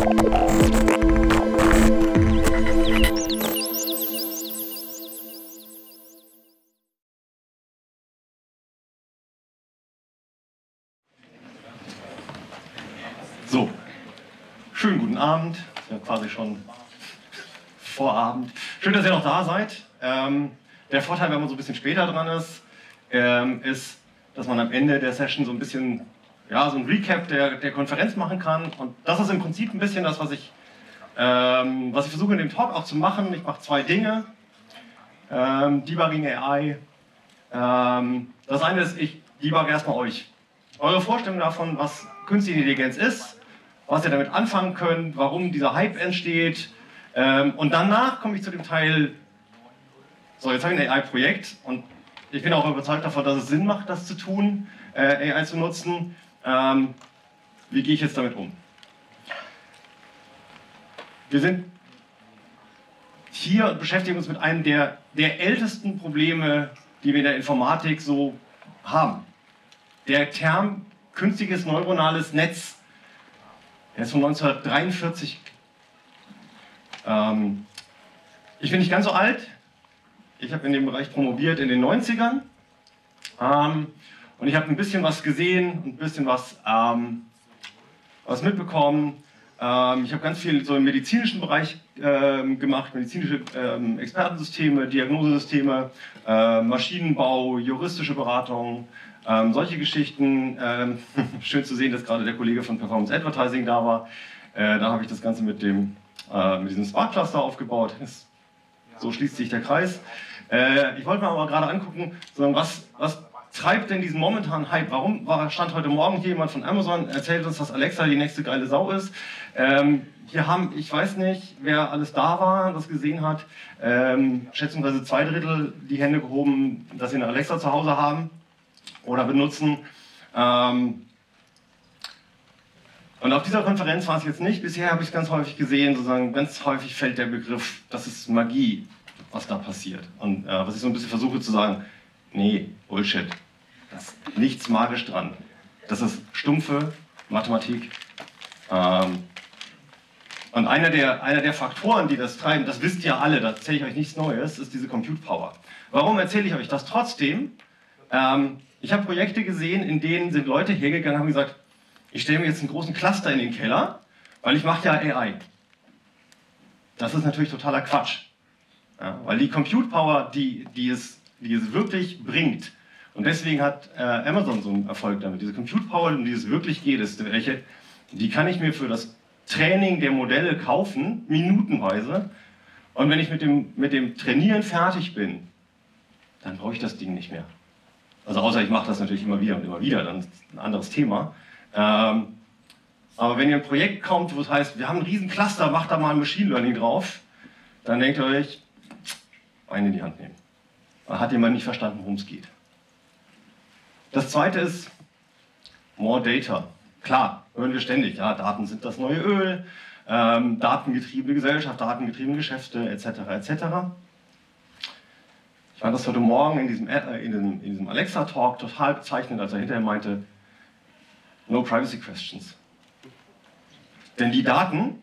So, schönen guten Abend. Ja quasi schon Vorabend. Schön, dass ihr noch da seid. Ähm, der Vorteil, wenn man so ein bisschen später dran ist, ähm, ist, dass man am Ende der Session so ein bisschen, ja, so ein Recap der, der Konferenz machen kann. Und das ist im Prinzip ein bisschen das, was ich, ähm, was ich versuche in dem Talk auch zu machen. Ich mache zwei Dinge. Ähm, Debugging AI. Ähm, das eine ist, ich debugge erstmal euch. Eure Vorstellung davon, was künstliche Intelligenz ist, was ihr damit anfangen könnt, warum dieser Hype entsteht. Ähm, und danach komme ich zu dem Teil, so jetzt habe ich ein AI-Projekt und ich bin auch überzeugt davon, dass es Sinn macht, das zu tun, äh, AI zu nutzen. Ähm, wie gehe ich jetzt damit um? Wir sind hier und beschäftigen uns mit einem der, der ältesten Probleme, die wir in der Informatik so haben. Der Term künstliches neuronales Netz er ist von 1943. Ähm, ich bin nicht ganz so alt. Ich habe in dem Bereich promoviert in den 90ern. Ähm, und ich habe ein bisschen was gesehen, ein bisschen was, ähm, was mitbekommen. Ähm, ich habe ganz viel so im medizinischen Bereich ähm, gemacht, medizinische ähm, Expertensysteme, Diagnosesysteme, äh, Maschinenbau, juristische Beratung, ähm, solche Geschichten, ähm, schön zu sehen, dass gerade der Kollege von Performance Advertising da war. Äh, da habe ich das Ganze mit, dem, äh, mit diesem Smart Cluster aufgebaut. So schließt sich der Kreis. Äh, ich wollte mir aber gerade angucken, was, was treibt denn diesen momentanen Hype? Warum war, stand heute Morgen hier jemand von Amazon, erzählt uns, dass Alexa die nächste geile Sau ist? Ähm, hier haben, ich weiß nicht, wer alles da war, das gesehen hat, ähm, schätzungsweise zwei Drittel die Hände gehoben, dass sie eine Alexa zu Hause haben oder benutzen. Ähm, und auf dieser Konferenz war es jetzt nicht. Bisher habe ich es ganz häufig gesehen, sozusagen ganz häufig fällt der Begriff, das ist Magie, was da passiert. Und äh, was ich so ein bisschen versuche zu sagen, nee, Bullshit. Da ist nichts magisch dran. Das ist stumpfe Mathematik. Ähm, und einer der, einer der Faktoren, die das treiben, das wisst ihr alle, da erzähle ich euch nichts Neues, ist diese Compute Power. Warum erzähle ich euch das trotzdem? Ähm, ich habe Projekte gesehen, in denen sind Leute hergegangen und haben gesagt, ich stelle mir jetzt einen großen Cluster in den Keller, weil ich mache ja AI. Das ist natürlich totaler Quatsch. Ja, weil die Compute Power, die, die, es, die es wirklich bringt, und deswegen hat äh, Amazon so einen Erfolg damit, diese Compute Power, um die es wirklich geht, ist welche, die kann ich mir für das Training der Modelle kaufen, minutenweise. Und wenn ich mit dem, mit dem Trainieren fertig bin, dann brauche ich das Ding nicht mehr. Also außer ich mache das natürlich immer wieder und immer wieder, dann ist ein anderes Thema. Ähm, aber wenn ihr ein Projekt kommt, wo es heißt, wir haben einen riesen Cluster, macht da mal ein Machine Learning drauf, dann denkt ihr euch, einen in die Hand nehmen. Hat jemand nicht verstanden, worum es geht. Das zweite ist More Data. Klar, hören wir ständig, ja, Daten sind das neue Öl, ähm, datengetriebene Gesellschaft, datengetriebene Geschäfte, etc. etc. Ich fand das heute Morgen in diesem, äh, in diesem Alexa-Talk total bezeichnend, als er hinterher meinte, no privacy questions. Denn die Daten,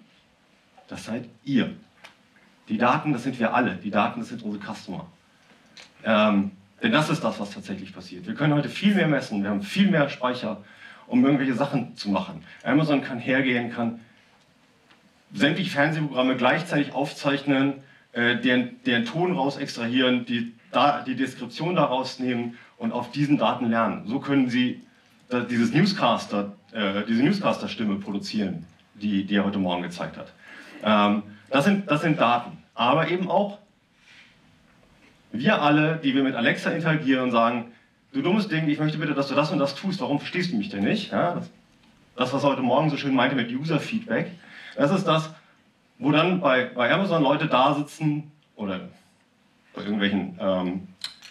das seid ihr. Die Daten, das sind wir alle. Die Daten, das sind unsere Customer. Ähm, denn das ist das, was tatsächlich passiert. Wir können heute viel mehr messen, wir haben viel mehr Speicher, um irgendwelche Sachen zu machen. Amazon kann hergehen, kann sämtliche Fernsehprogramme gleichzeitig aufzeichnen, äh, deren, deren Ton raus extrahieren, die da die Deskription daraus nehmen und auf diesen Daten lernen. So können Sie dieses Newscaster, äh, diese Newscaster-Stimme produzieren, die, die er heute Morgen gezeigt hat. Ähm, das, sind, das sind Daten. Aber eben auch wir alle, die wir mit Alexa interagieren und sagen, du dummes Ding, ich möchte bitte, dass du das und das tust, warum verstehst du mich denn nicht? Ja, das, das, was heute Morgen so schön meinte mit User-Feedback, das ist das, wo dann bei, bei Amazon Leute da sitzen oder bei irgendwelchen ähm,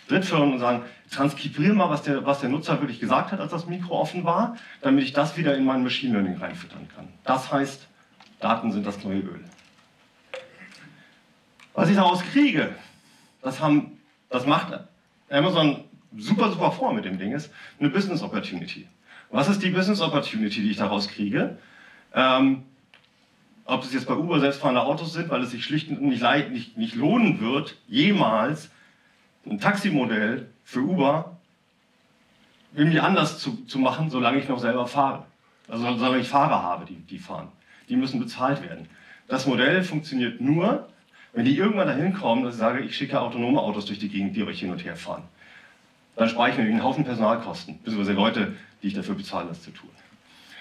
Drittfirmen und sagen, transkribiere mal, was der, was der Nutzer wirklich gesagt hat, als das Mikro offen war, damit ich das wieder in mein Machine Learning reinfüttern kann. Das heißt, Daten sind das neue Öl. Was ich daraus kriege, das, haben, das macht Amazon super, super vor mit dem Ding, ist eine Business Opportunity. Was ist die Business Opportunity, die ich daraus kriege? Ähm, ob es jetzt bei Uber selbstfahrende Autos sind, weil es sich schlicht und nicht, nicht, nicht lohnen wird, jemals ein Taximodell für Uber irgendwie anders zu, zu machen, solange ich noch selber fahre. Also solange ich Fahrer habe, die, die fahren. Die müssen bezahlt werden. Das Modell funktioniert nur, wenn die irgendwann dahin kommen, dass ich sage, ich schicke autonome Autos durch die Gegend, die euch hin und her fahren. Dann spare ich mir einen Haufen Personalkosten, beziehungsweise Leute, die ich dafür bezahle, das zu tun.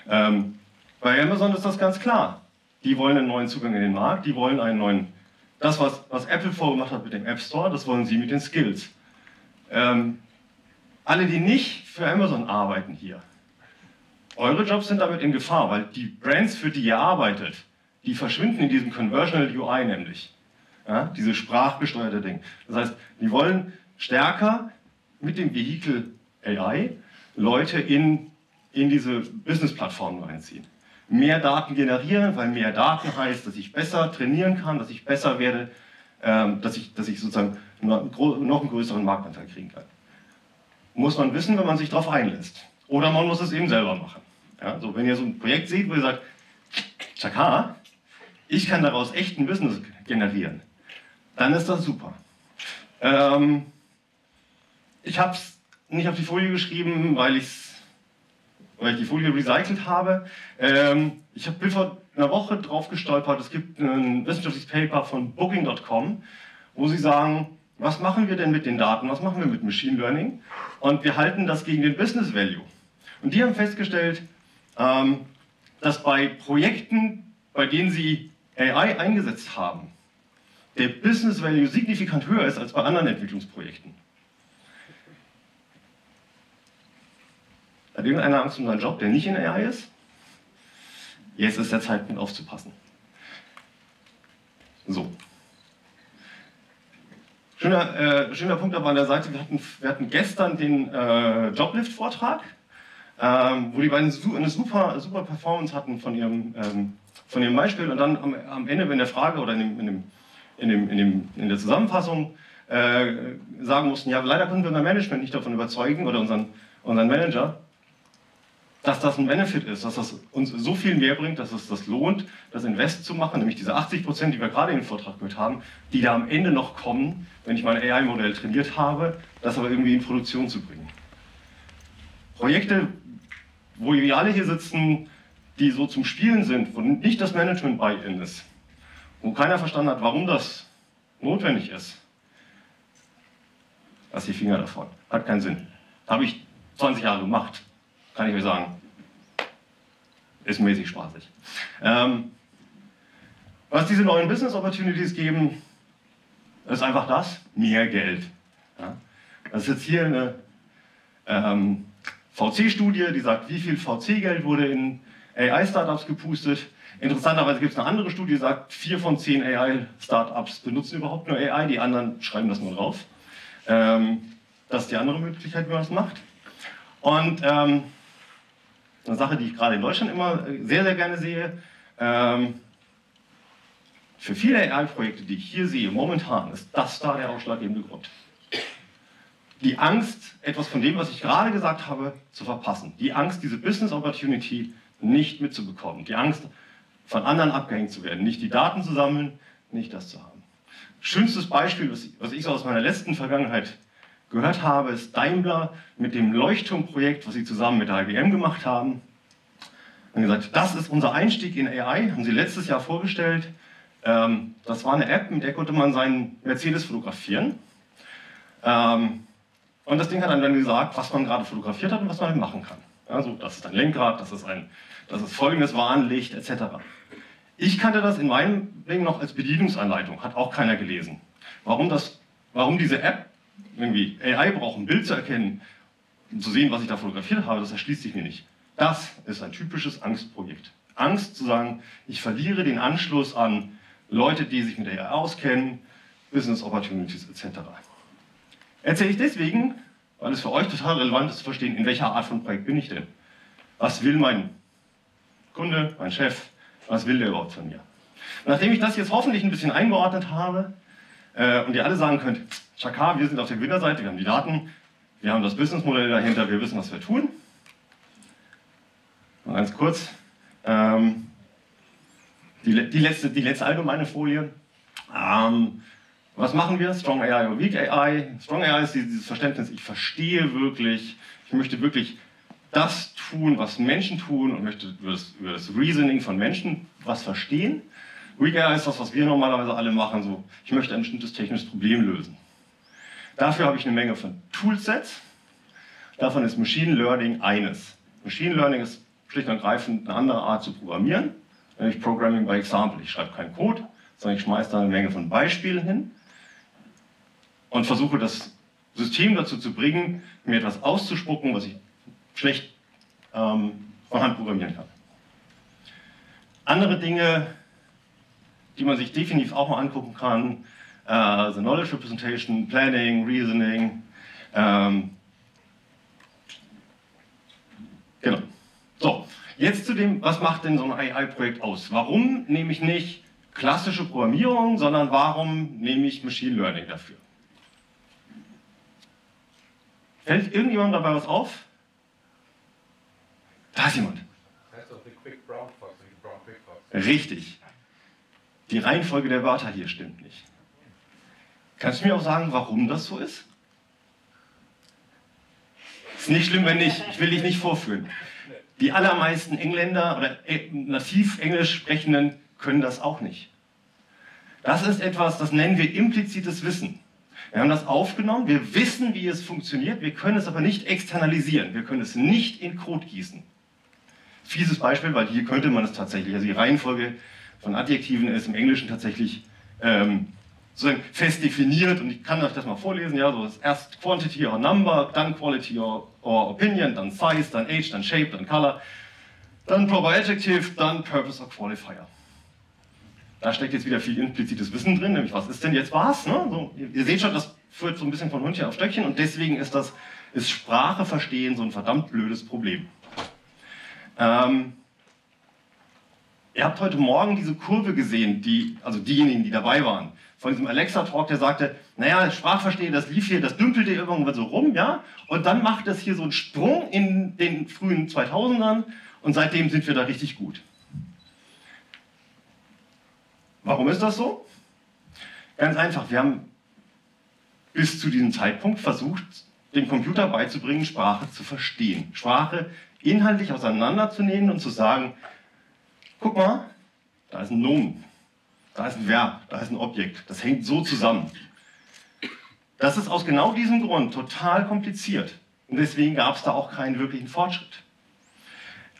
Ähm, bei Amazon ist das ganz klar. Die wollen einen neuen Zugang in den Markt, die wollen einen neuen. Das, was, was Apple vorgemacht hat mit dem App Store, das wollen sie mit den Skills. Ähm, alle, die nicht für Amazon arbeiten hier, eure Jobs sind damit in Gefahr, weil die Brands, für die ihr arbeitet, die verschwinden in diesem Conversional UI nämlich. Ja, diese sprachgesteuerte Ding. Das heißt, die wollen stärker mit dem Vehikel AI Leute in, in diese Business-Plattformen reinziehen mehr Daten generieren, weil mehr Daten heißt, dass ich besser trainieren kann, dass ich besser werde, ähm, dass, ich, dass ich sozusagen noch einen größeren Marktanteil kriegen kann. Muss man wissen, wenn man sich darauf einlässt. Oder man muss es eben selber machen. Ja, so, wenn ihr so ein Projekt seht, wo ihr sagt, Chaka, ich kann daraus echt ein Business generieren, dann ist das super. Ähm, ich habe es nicht auf die Folie geschrieben, weil ich es weil ich die Folie recycelt habe. Ähm, ich bin vor einer Woche drauf gestolpert, es gibt ein wissenschaftliches Paper von Booking.com, wo sie sagen, was machen wir denn mit den Daten, was machen wir mit Machine Learning? Und wir halten das gegen den Business Value. Und die haben festgestellt, ähm, dass bei Projekten, bei denen sie AI eingesetzt haben, der Business Value signifikant höher ist als bei anderen Entwicklungsprojekten. Hat irgendeiner Angst um seinen Job, der nicht in AI ist? Jetzt ist der Zeitpunkt aufzupassen. So. Schöner, äh, schöner Punkt aber an der Seite, wir hatten, wir hatten gestern den äh, Joblift-Vortrag, ähm, wo die beiden su eine super, super Performance hatten von ihrem, ähm, von ihrem Beispiel und dann am, am Ende in der Frage oder in, dem, in, dem, in, dem, in, dem, in der Zusammenfassung äh, sagen mussten, ja leider können wir unser Management nicht davon überzeugen oder unseren, unseren Manager, dass das ein Benefit ist, dass das uns so viel mehr bringt, dass es das lohnt, das Invest zu machen, nämlich diese 80 Prozent, die wir gerade in dem Vortrag gehört haben, die da am Ende noch kommen, wenn ich mein AI-Modell trainiert habe, das aber irgendwie in Produktion zu bringen. Projekte, wo wir alle hier sitzen, die so zum Spielen sind, wo nicht das Management bei Ihnen ist, wo keiner verstanden hat, warum das notwendig ist, lass die Finger davon. Hat keinen Sinn. Habe ich 20 Jahre gemacht kann ich euch sagen. Ist mäßig spaßig. Ähm, was diese neuen Business Opportunities geben, ist einfach das, mehr Geld. Ja? Das ist jetzt hier eine ähm, VC-Studie, die sagt, wie viel VC-Geld wurde in AI-Startups gepustet. Interessanterweise gibt es eine andere Studie, die sagt, vier von zehn AI-Startups benutzen überhaupt nur AI, die anderen schreiben das nur drauf. Ähm, das ist die andere Möglichkeit, wie man das macht. Und ähm, eine Sache, die ich gerade in Deutschland immer äh, sehr, sehr gerne sehe. Ähm, für viele AI-Projekte, die ich hier sehe, momentan ist das da der ausschlaggebende Grund. Die Angst, etwas von dem, was ich gerade gesagt habe, zu verpassen. Die Angst, diese Business Opportunity nicht mitzubekommen. Die Angst, von anderen abgehängt zu werden. Nicht die Daten zu sammeln, nicht das zu haben. Schönstes Beispiel, was ich so aus meiner letzten Vergangenheit gehört habe, ist Daimler mit dem Leuchtturmprojekt, was sie zusammen mit der IBM gemacht haben. Und gesagt, das ist unser Einstieg in AI, haben sie letztes Jahr vorgestellt. Ähm, das war eine App, mit der konnte man seinen Mercedes fotografieren. Ähm, und das Ding hat dann gesagt, was man gerade fotografiert hat und was man machen kann. Also, das ist ein Lenkrad, das ist, ein, das ist folgendes Warnlicht, etc. Ich kannte das in meinem Ding noch als Bedienungsanleitung, hat auch keiner gelesen. Warum, das, warum diese App irgendwie AI braucht, ein Bild zu erkennen, um zu sehen, was ich da fotografiert habe, das erschließt sich mir nicht. Das ist ein typisches Angstprojekt. Angst zu sagen, ich verliere den Anschluss an Leute, die sich mit AI auskennen, Business Opportunities etc. Erzähle ich deswegen, weil es für euch total relevant ist zu verstehen, in welcher Art von Projekt bin ich denn? Was will mein Kunde, mein Chef, was will der überhaupt von mir? Nachdem ich das jetzt hoffentlich ein bisschen eingeordnet habe äh, und ihr alle sagen könnt, Chakar, wir sind auf der Gewinnerseite, wir haben die Daten, wir haben das Businessmodell dahinter, wir wissen, was wir tun. Mal ganz kurz. Ähm, die, die, letzte, die letzte allgemeine Folie. Ähm, was machen wir? Strong AI oder Weak AI? Strong AI ist dieses Verständnis, ich verstehe wirklich, ich möchte wirklich das tun, was Menschen tun und möchte über das, Reasoning von Menschen was verstehen. Weak AI ist das, was wir normalerweise alle machen, so, ich möchte ein bestimmtes technisches Problem lösen. Dafür habe ich eine Menge von Toolsets. Davon ist Machine Learning eines. Machine Learning ist schlicht und ergreifend eine andere Art zu programmieren, nämlich Programming by Example. Ich schreibe keinen Code, sondern ich schmeiße da eine Menge von Beispielen hin und versuche das System dazu zu bringen, mir etwas auszuspucken, was ich schlecht ähm, von Hand programmieren kann. Andere Dinge, die man sich definitiv auch mal angucken kann, äh, the Knowledge Representation, Planning, Reasoning. Ähm, genau. So, jetzt zu dem, was macht denn so ein AI-Projekt aus? Warum nehme ich nicht klassische Programmierung, sondern warum nehme ich Machine Learning dafür? Fällt irgendjemand dabei was auf? Da ist jemand. Richtig. Die Reihenfolge der Wörter hier stimmt nicht. Kannst du mir auch sagen, warum das so ist? Ist nicht schlimm, wenn nicht. Ich will dich nicht vorführen. Die allermeisten Engländer oder äh, nativ Englisch sprechenden können das auch nicht. Das ist etwas, das nennen wir implizites Wissen. Wir haben das aufgenommen, wir wissen, wie es funktioniert, wir können es aber nicht externalisieren, wir können es nicht in Code gießen. Fieses Beispiel, weil hier könnte man es tatsächlich, also die Reihenfolge von Adjektiven ist im Englischen tatsächlich ähm, sozusagen fest definiert. Und ich kann euch das mal vorlesen, ja, so erst Quantity or Number, dann Quality or, or Opinion, dann Size, dann Age, dann Shape, dann Color, dann Proper Adjective, dann Purpose or Qualifier. Da steckt jetzt wieder viel implizites Wissen drin, nämlich was ist denn jetzt was? Ne? So, ihr, ihr, seht schon, das führt so ein bisschen von Hundchen auf Stöckchen und deswegen ist das ist Sprache verstehen so ein verdammt blödes Problem. Ähm, ihr habt heute Morgen diese Kurve gesehen, die, also diejenigen, die dabei waren von diesem Alexa-Talk, der sagte, naja, Sprachverstehen, das lief hier, das dümpelte irgendwann so rum, ja, und dann macht es hier so einen Sprung in den frühen 2000ern und seitdem sind wir da richtig gut. Warum ist das so? Ganz einfach, wir haben bis zu diesem Zeitpunkt versucht, dem Computer beizubringen, Sprache zu verstehen. Sprache inhaltlich auseinanderzunehmen und zu sagen, guck mal, da ist ein Nomen, da ist ein Verb, da ist ein Objekt. Das hängt so zusammen. Das ist aus genau diesem Grund total kompliziert. Und deswegen gab es da auch keinen wirklichen Fortschritt.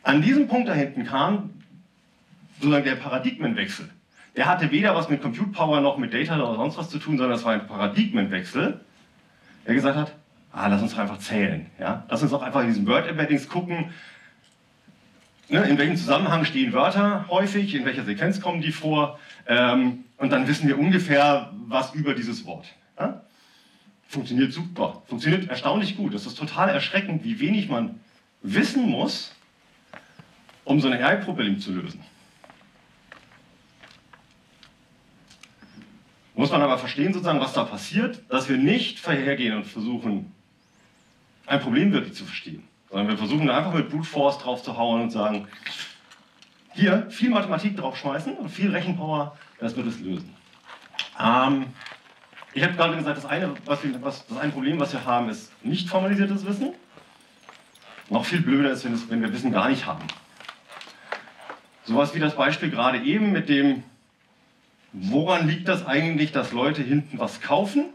An diesem Punkt da hinten kam sozusagen der Paradigmenwechsel. Der hatte weder was mit Compute Power noch mit Data oder sonst was zu tun, sondern es war ein Paradigmenwechsel, der gesagt hat, ah, lass uns einfach zählen. Ja? Lass uns auch einfach in diesen Word-Embeddings gucken, ne, in welchem Zusammenhang stehen Wörter häufig, in welcher Sequenz kommen die vor, ähm, und dann wissen wir ungefähr was über dieses Wort. Ja? Funktioniert super, funktioniert erstaunlich gut. Das ist total erschreckend, wie wenig man wissen muss, um so ein AI-Problem zu lösen. Muss man aber verstehen, sozusagen, was da passiert, dass wir nicht vorhergehen und versuchen, ein Problem wirklich zu verstehen, sondern wir versuchen einfach mit Brute Force drauf zu hauen und sagen, hier viel Mathematik draufschmeißen und viel Rechenpower, das wird es lösen. Ähm, ich habe gerade gesagt, das eine, was wir, was, das eine Problem, was wir haben, ist nicht formalisiertes Wissen. Noch viel blöder ist, wenn, es, wenn wir Wissen gar nicht haben. Sowas wie das Beispiel gerade eben mit dem, woran liegt das eigentlich, dass Leute hinten was kaufen?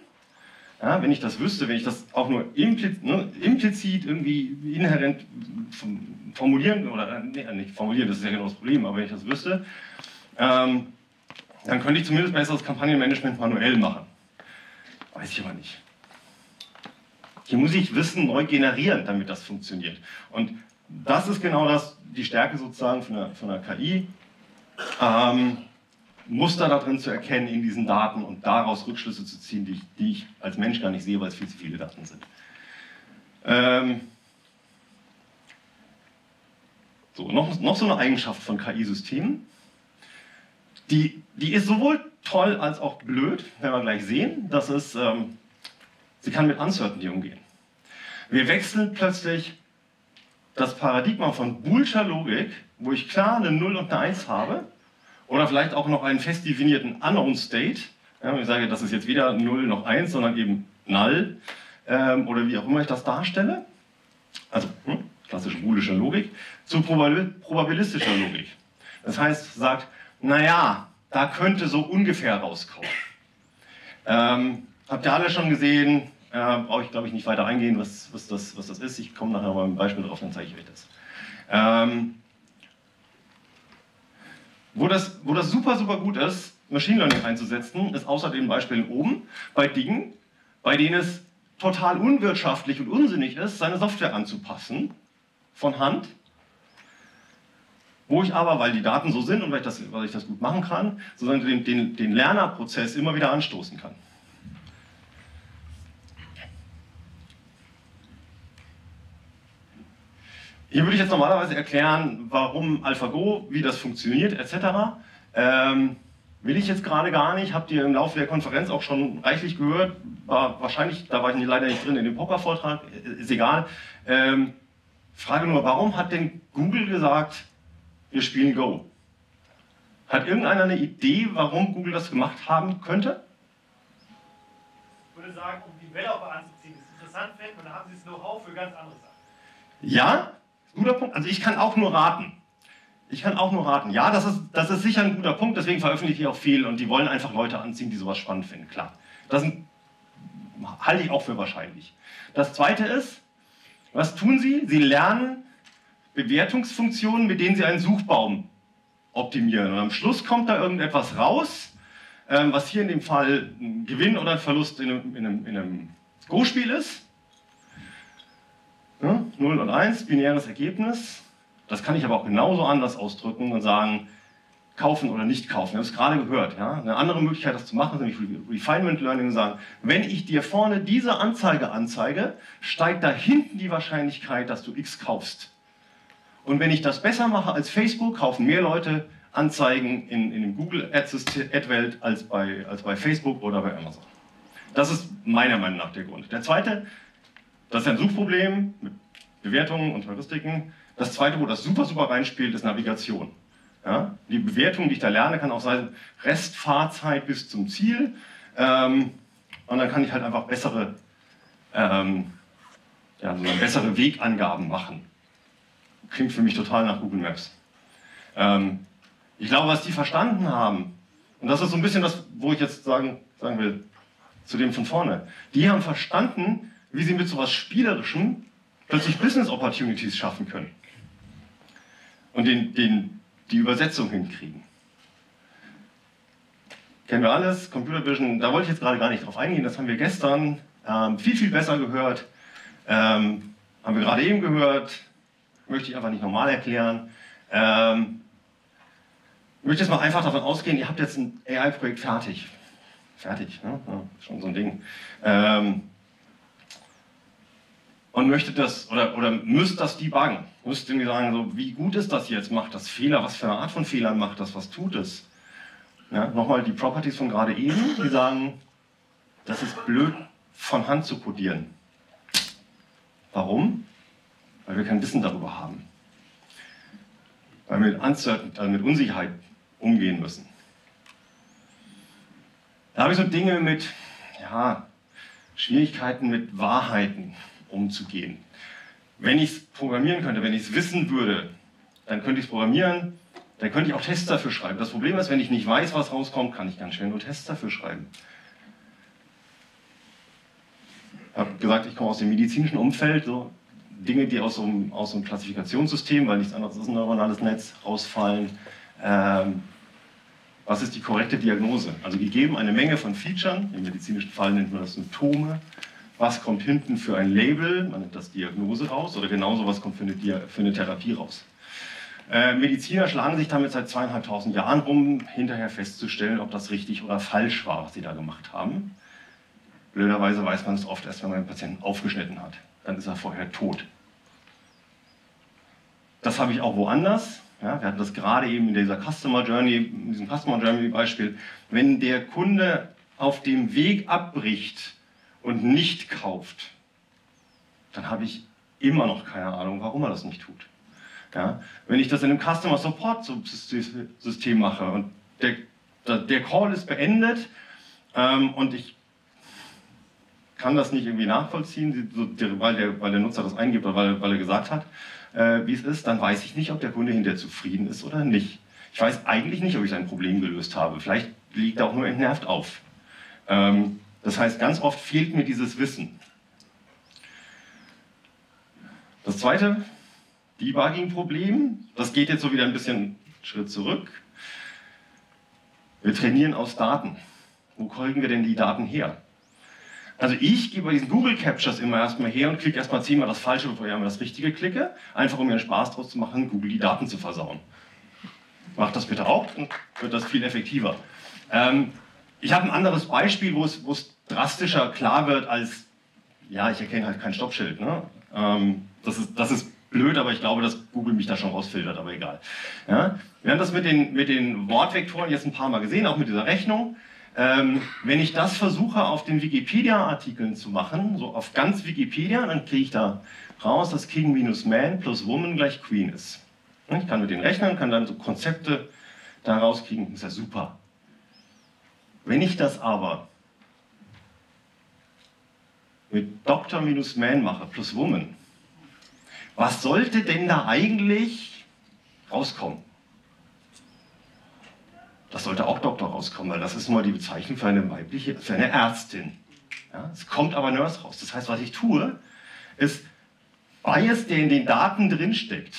Ja, wenn ich das wüsste, wenn ich das auch nur implizit, ne, implizit irgendwie inhärent formulieren, oder äh, nee, nicht formulieren, das ist ja genau das Problem, aber wenn ich das wüsste, ähm, dann könnte ich zumindest besseres Kampagnenmanagement manuell machen. Weiß ich aber nicht. Hier muss ich Wissen neu generieren, damit das funktioniert. Und das ist genau das, die Stärke sozusagen von der, von der KI. Ähm, Muster da drin zu erkennen in diesen Daten und daraus Rückschlüsse zu ziehen, die ich, die ich als Mensch gar nicht sehe, weil es viel zu viele Daten sind. Ähm so, noch, noch so eine Eigenschaft von KI-Systemen. Die, die ist sowohl toll als auch blöd, werden wir gleich sehen. Das ist, ähm, sie kann mit Uncertainty umgehen. Wir wechseln plötzlich das Paradigma von Boolscher Logik, wo ich klar eine 0 und eine 1 habe, Oder vielleicht auch noch einen fest definierten Unknown State. Ja, ich sage, das ist jetzt weder 0 noch 1, sondern eben null. Ähm, oder wie auch immer ich das darstelle. Also hm, klassische boolische Logik. Zu probabilistischer Logik. Das heißt, sagt, naja, da könnte so ungefähr rauskommen. Ähm, habt ihr alle schon gesehen, äh, brauche ich glaube ich nicht weiter eingehen, was, was, das, was das ist. Ich komme nachher mal ein Beispiel drauf, dann zeige ich euch das. Ähm, wo, das wo das super, super gut ist, Machine Learning einzusetzen, ist außer den Beispielen oben bei Dingen, bei denen es total unwirtschaftlich und unsinnig ist, seine Software anzupassen von Hand wo ich aber, weil die Daten so sind und weil ich das, weil ich das gut machen kann, sozusagen den, den, den Lernerprozess immer wieder anstoßen kann. Hier würde ich jetzt normalerweise erklären, warum AlphaGo, wie das funktioniert, etc. Ähm, will ich jetzt gerade gar nicht, habt ihr im Laufe der Konferenz auch schon reichlich gehört, war wahrscheinlich, da war ich leider nicht drin in dem Popper-Vortrag, ist egal. Ähm, Frage nur, warum hat denn Google gesagt, wir spielen Go. Hat irgendeiner eine Idee, warum Google das gemacht haben könnte? Ich würde sagen, um die Developer anzuziehen, das interessant finden und dann haben sie das Know-how für ganz andere Sachen. Ja, guter Punkt. Also ich kann auch nur raten. Ich kann auch nur raten. Ja, das ist, das ist sicher ein guter Punkt, deswegen veröffentliche ich auch viel und die wollen einfach Leute anziehen, die sowas spannend finden, klar. Das halte ich auch für wahrscheinlich. Das zweite ist, was tun sie? Sie lernen Bewertungsfunktionen, mit denen Sie einen Suchbaum optimieren. Und am Schluss kommt da irgendetwas raus, ähm, was hier in dem Fall ein Gewinn oder ein Verlust in einem, in einem, in einem Go-Spiel ist. Ja, 0 und 1, binäres Ergebnis. Das kann ich aber auch genauso anders ausdrücken und sagen, kaufen oder nicht kaufen. Wir haben es gerade gehört. Ja? Eine andere Möglichkeit, das zu machen, ist nämlich Refinement Learning und sagen, wenn ich dir vorne diese Anzeige anzeige, steigt da hinten die Wahrscheinlichkeit, dass du X kaufst. Und wenn ich das besser mache als Facebook, kaufen mehr Leute Anzeigen in, in dem Google Ad-Welt als bei, als bei Facebook oder bei Amazon. Das ist meiner Meinung nach der Grund. Der zweite, das ist ein Suchproblem mit Bewertungen und Heuristiken. Das zweite, wo das super, super reinspielt, ist Navigation. Ja? Die Bewertung, die ich da lerne, kann auch sein Restfahrzeit bis zum Ziel. Ähm, und dann kann ich halt einfach bessere, ähm, ja, bessere Wegangaben machen klingt für mich total nach Google Maps. Ähm, ich glaube, was die verstanden haben, und das ist so ein bisschen das, wo ich jetzt sagen, sagen will, zu dem von vorne, die haben verstanden, wie sie mit so etwas Spielerischem plötzlich Business Opportunities schaffen können. Und den, den, die Übersetzung hinkriegen. Kennen wir alles, Computer Vision, da wollte ich jetzt gerade gar nicht drauf eingehen, das haben wir gestern ähm, viel, viel besser gehört. Ähm, haben wir gerade eben gehört, möchte ich einfach nicht normal erklären. Ähm, ich möchte jetzt mal einfach davon ausgehen, ihr habt jetzt ein AI-Projekt fertig. Fertig, ne? ja, schon so ein Ding. Ähm, und möchtet das oder, oder müsst das debuggen. Müsst irgendwie sagen, so, wie gut ist das jetzt? Macht das Fehler? Was für eine Art von Fehlern macht das? Was tut es? Ja, Nochmal die Properties von gerade eben, die sagen, das ist blöd von Hand zu codieren. Warum? weil wir kein Wissen darüber haben. Weil wir mit, also mit Unsicherheit umgehen müssen. Da habe ich so Dinge mit ja, Schwierigkeiten mit Wahrheiten umzugehen. Wenn ich es programmieren könnte, wenn ich es wissen würde, dann könnte ich es programmieren, dann könnte ich auch Tests dafür schreiben. Das Problem ist, wenn ich nicht weiß, was rauskommt, kann ich ganz schnell nur Tests dafür schreiben. Ich habe gesagt, ich komme aus dem medizinischen Umfeld. So. Dinge, die aus so, einem, aus so einem Klassifikationssystem, weil nichts anderes ist ein neuronales Netz, rausfallen. Ähm, was ist die korrekte Diagnose? Also gegeben eine Menge von Features, im medizinischen Fall nennt man das Symptome. Was kommt hinten für ein Label? Man nennt das Diagnose raus. Oder genauso, was kommt für eine, für eine Therapie raus? Äh, Mediziner schlagen sich damit seit zweieinhalbtausend Jahren rum, hinterher festzustellen, ob das richtig oder falsch war, was sie da gemacht haben. Blöderweise weiß man es oft erst, wenn man den Patienten aufgeschnitten hat dann ist er vorher tot. Das habe ich auch woanders. Ja, wir hatten das gerade eben in dieser Customer Journey, in diesem Customer Journey Beispiel. Wenn der Kunde auf dem Weg abbricht und nicht kauft, dann habe ich immer noch keine Ahnung, warum er das nicht tut. Ja, wenn ich das in einem Customer Support System mache und der, der Call ist beendet ähm, und ich kann das nicht irgendwie nachvollziehen, weil der, weil der Nutzer das eingibt oder weil, weil er gesagt hat, äh, wie es ist, dann weiß ich nicht, ob der Kunde hinterher zufrieden ist oder nicht. Ich weiß eigentlich nicht, ob ich sein Problem gelöst habe. Vielleicht liegt er auch nur entnervt auf. Ähm, das heißt, ganz oft fehlt mir dieses Wissen. Das zweite Debugging-Problem, das geht jetzt so wieder ein bisschen Schritt zurück. Wir trainieren aus Daten. Wo kriegen wir denn die Daten her? Also ich gehe bei diesen Google Captures immer erstmal her und klicke erstmal zehnmal das Falsche, bevor ich einmal das Richtige klicke, einfach um mir einen Spaß draus zu machen, Google die Daten zu versauen. Macht das bitte auch, dann wird das viel effektiver. Ähm, ich habe ein anderes Beispiel, wo es, drastischer klar wird als, ja, ich erkenne halt kein Stoppschild. Ne? Ähm, das, ist, das ist blöd, aber ich glaube, dass Google mich da schon rausfiltert, aber egal. Ja? Wir haben das mit den, mit den Wortvektoren jetzt ein paar Mal gesehen, auch mit dieser Rechnung. Ähm, wenn ich das versuche auf den Wikipedia-Artikeln zu machen, so auf ganz Wikipedia, dann kriege ich da raus, dass King minus Man plus Woman gleich Queen ist. Ich kann mit den rechnen, kann dann so Konzepte da rauskriegen, ist ja super. Wenn ich das aber mit Dr. minus Man mache plus Woman, was sollte denn da eigentlich rauskommen? Das sollte auch Doktor rauskommen, weil das ist nur die Bezeichnung für eine weibliche, für eine Ärztin. Ja, es kommt aber Nurse raus. Das heißt, was ich tue, ist Bias, der in den Daten drinsteckt.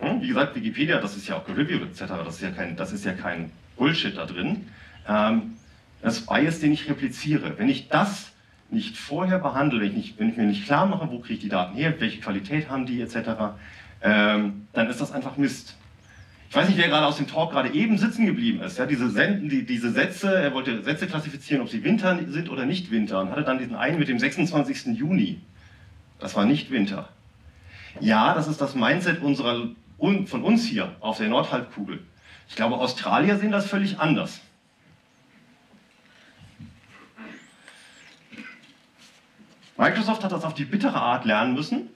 Hm, wie gesagt, Wikipedia, das ist ja auch gereviewt etc. Das ist ja kein, das ist ja kein Bullshit da drin. Ähm, das Bias, den ich repliziere. Wenn ich das nicht vorher behandle, wenn ich, nicht, wenn ich mir nicht klar mache, wo kriege ich die Daten her, welche Qualität haben die etc., ähm, dann ist das einfach Mist. Ich weiß nicht, wer gerade aus dem Talk gerade eben sitzen geblieben ist. Ja, diese, Senden, die, diese Sätze, er wollte Sätze klassifizieren, ob sie Winter sind oder nicht Winter und hatte dann diesen einen mit dem 26. Juni. Das war nicht Winter. Ja, das ist das Mindset unserer, von uns hier auf der Nordhalbkugel. Ich glaube, Australier sehen das völlig anders. Microsoft hat das auf die bittere Art lernen müssen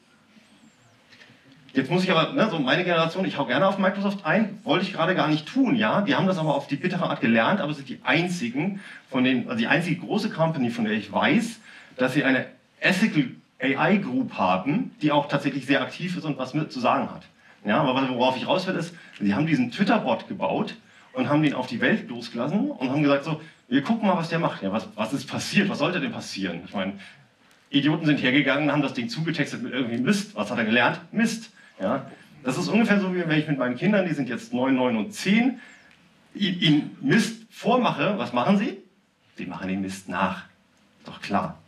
Jetzt muss ich aber, ne, so meine Generation, ich hau gerne auf Microsoft ein, wollte ich gerade gar nicht tun, ja. Die haben das aber auf die bittere Art gelernt, aber sind die einzigen von den, also die einzige große Company, von der ich weiß, dass sie eine Ethical AI Group haben, die auch tatsächlich sehr aktiv ist und was mit zu sagen hat. Ja, aber worauf ich raus will, ist, sie haben diesen Twitter-Bot gebaut und haben den auf die Welt losgelassen und haben gesagt so, wir gucken mal, was der macht. Ja, was, was ist passiert? Was sollte denn passieren? Ich meine, Idioten sind hergegangen, haben das Ding zugetextet mit irgendwie Mist. Was hat er gelernt? Mist. Ja? Das ist ungefähr so, wie wenn ich mit meinen Kindern, die sind jetzt 9, 9 und 10, ihnen Mist vormache. Was machen sie? Sie machen den Mist nach. Doch klar.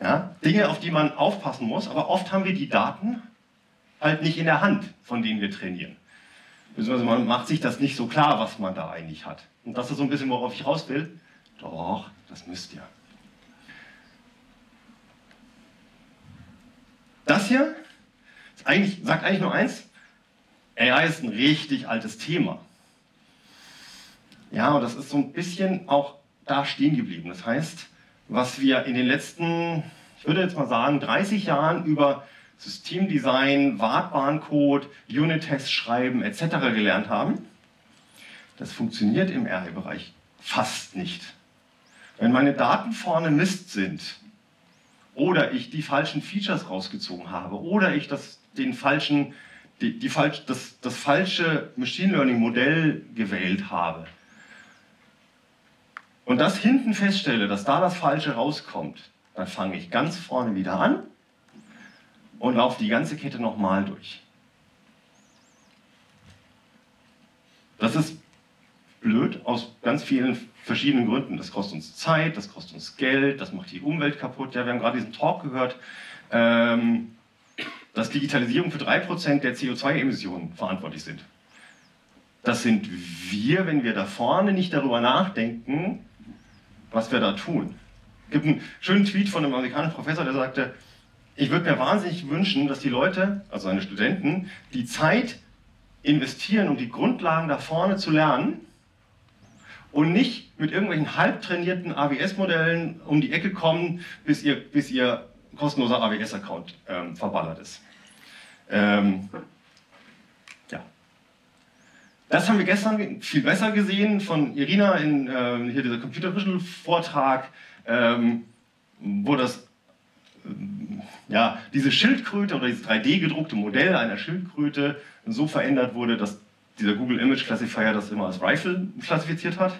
Ja? Dinge, auf die man aufpassen muss, aber oft haben wir die Daten halt nicht in der Hand, von denen wir trainieren. Beziehungsweise man macht sich das nicht so klar, was man da eigentlich hat. Und das ist so ein bisschen, worauf ich raus will. Doch, das müsst ihr. Das hier eigentlich, sagt eigentlich nur eins, AI ist ein richtig altes Thema. Ja, und das ist so ein bisschen auch da stehen geblieben. Das heißt, was wir in den letzten, ich würde jetzt mal sagen, 30 Jahren über Systemdesign, Wartbarencode, Unit-Tests schreiben etc. gelernt haben, das funktioniert im RE-Bereich fast nicht. Wenn meine Daten vorne Mist sind oder ich die falschen Features rausgezogen habe oder ich das den falschen, die, die falsch, das, das falsche Machine Learning Modell gewählt habe und das hinten feststelle, dass da das Falsche rauskommt, dann fange ich ganz vorne wieder an und laufe die ganze Kette nochmal durch. Das ist blöd aus ganz vielen verschiedenen Gründen. Das kostet uns Zeit, das kostet uns Geld, das macht die Umwelt kaputt. Ja, wir haben gerade diesen Talk gehört. Ähm, dass Digitalisierung für 3% der CO2-Emissionen verantwortlich sind. Das sind wir, wenn wir da vorne nicht darüber nachdenken, was wir da tun. Es gibt einen schönen Tweet von einem amerikanischen Professor, der sagte, ich würde mir wahnsinnig wünschen, dass die Leute, also seine Studenten, die Zeit investieren, um die Grundlagen da vorne zu lernen und nicht mit irgendwelchen halbtrainierten AWS-Modellen um die Ecke kommen, bis ihr, bis ihr kostenloser AWS-Account ähm, verballert ist. Ähm, ja. Das haben wir gestern viel besser gesehen von Irina in äh, hier dieser Computer Vision Vortrag, ähm, wo das ja, diese Schildkröte oder dieses 3D gedruckte Modell einer Schildkröte so verändert wurde, dass dieser Google Image Classifier das immer als Rifle klassifiziert hat.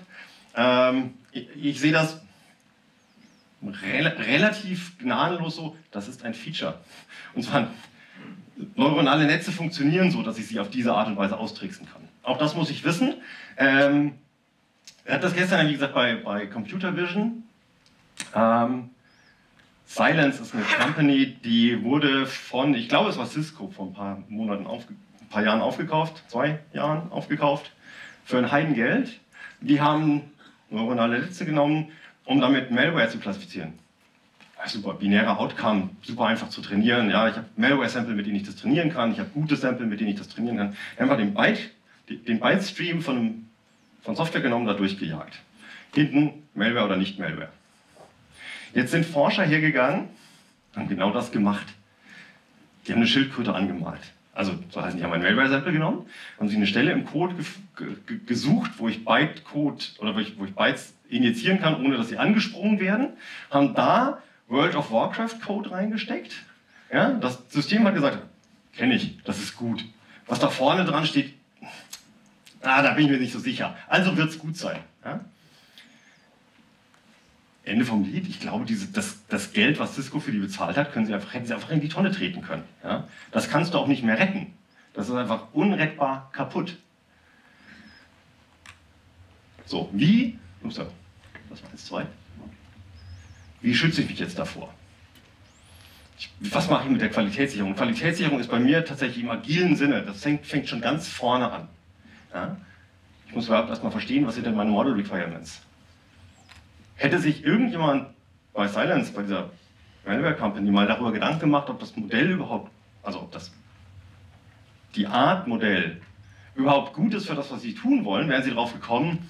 Ähm, ich, ich sehe das re relativ gnadenlos so, das ist ein Feature. Und zwar, neuronale Netze funktionieren so, dass ich sie auf diese Art und Weise austricksen kann. Auch das muss ich wissen. Ähm, er hat das gestern, wie gesagt, bei, bei Computer Vision. Ähm, Silence ist eine Company, die wurde von, ich glaube, es war Cisco vor ein paar Monaten, aufge, ein paar Jahren aufgekauft, zwei Jahren aufgekauft, für ein Heidengeld. Die haben neuronale Netze genommen, um damit Malware zu klassifizieren. Super, binärer Outcome, super einfach zu trainieren. Ja, ich habe Malware-Sample, mit denen ich das trainieren kann. Ich habe gute Sample, mit denen ich das trainieren kann. Einfach den Byte, den Byte-Stream von, von Software genommen, da durchgejagt. Hinten Malware oder nicht Malware. Jetzt sind Forscher hergegangen, haben genau das gemacht. Die haben eine Schildkröte angemalt. Also, so heißen, die haben ein Malware-Sample genommen, haben sich eine Stelle im Code ge gesucht, wo ich Bytecode oder wo ich, wo ich Bytes injizieren kann, ohne dass sie angesprungen werden, haben da World of Warcraft Code reingesteckt. Ja, das System hat gesagt, kenne ich, das ist gut. Was da vorne dran steht, ah, da bin ich mir nicht so sicher. Also wird es gut sein. Ja? Ende vom Lied. Ich glaube, diese, das, das, Geld, was Cisco für die bezahlt hat, können sie einfach, hätten sie einfach in die Tonne treten können. Ja? Das kannst du auch nicht mehr retten. Das ist einfach unrettbar kaputt. So, wie, ups, das war eins, zwei. Wie schütze ich mich jetzt davor? Ich, was mache ich mit der Qualitätssicherung? Qualitätssicherung ist bei mir tatsächlich im agilen Sinne. Das fängt, fängt schon ganz vorne an. Ja? Ich muss überhaupt erstmal verstehen, was sind denn meine Model Requirements? Hätte sich irgendjemand bei Silence, bei dieser Malware Company, mal darüber Gedanken gemacht, ob das Modell überhaupt, also ob das die Art Modell überhaupt gut ist für das, was sie tun wollen, wären sie darauf gekommen,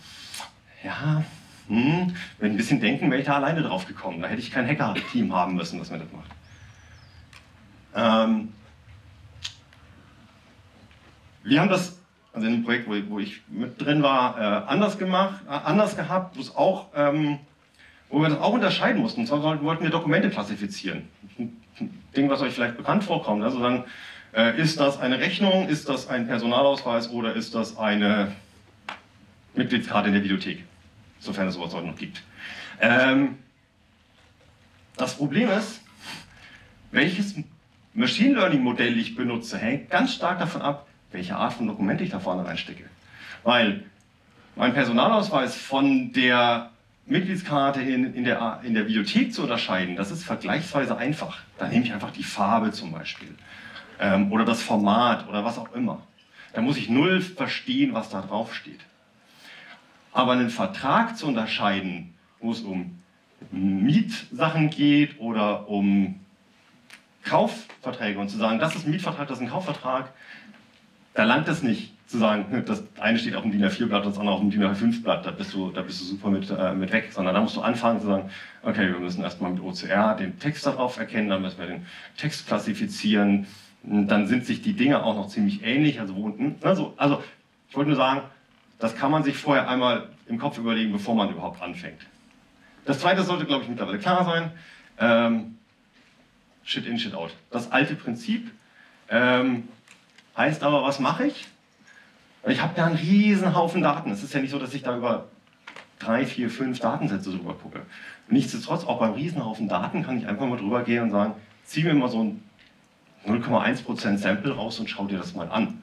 ja, hm, wenn ein bisschen denken, wäre ich da alleine drauf gekommen. Da hätte ich kein Hacker-Team haben müssen, das mir das macht. Ähm, wir haben das, also in dem Projekt, wo, wo ich mit drin war, äh, anders gemacht, äh, anders gehabt, wo es auch, ähm, wo wir das auch unterscheiden mussten. Und zwar wollten wir Dokumente klassifizieren. Ein Ding, was euch vielleicht bekannt vorkommt. Also sagen, äh, ist das eine Rechnung, ist das ein Personalausweis oder ist das eine Mitgliedskarte in der Bibliothek? sofern es sowas heute noch gibt. Ähm, das Problem ist, welches Machine Learning Modell ich benutze, hängt ganz stark davon ab, welche Art von Dokument ich da vorne reinstecke. Weil mein Personalausweis von der Mitgliedskarte in, in, der, in der Bibliothek zu unterscheiden, das ist vergleichsweise einfach. Da nehme ich einfach die Farbe zum Beispiel ähm, oder das Format oder was auch immer. Da muss ich null verstehen, was da drauf steht. Aber einen Vertrag zu unterscheiden, wo es um Mietsachen geht oder um Kaufverträge und zu sagen, das ist ein Mietvertrag, das ist ein Kaufvertrag, da langt es nicht zu sagen, das eine steht auf dem DIN A4-Blatt, das andere auf dem DIN A5-Blatt, da bist du, da bist du super mit, äh, mit weg, sondern da musst du anfangen zu sagen, okay, wir müssen erstmal mit OCR den Text darauf erkennen, dann müssen wir den Text klassifizieren, dann sind sich die Dinge auch noch ziemlich ähnlich, also wo unten, also, also ich wollte nur sagen, das kann man sich vorher einmal im Kopf überlegen, bevor man überhaupt anfängt. Das zweite sollte, glaube ich, mittlerweile klar sein. Ähm, shit in, shit out. Das alte Prinzip ähm, heißt aber, was mache ich? Ich habe da einen riesen Haufen Daten. Es ist ja nicht so, dass ich da über drei, vier, fünf Datensätze drüber gucke. Nichtsdestotrotz, auch beim Riesenhaufen Daten kann ich einfach mal drüber gehen und sagen, zieh mir mal so ein 0,1% Sample raus und schau dir das mal an.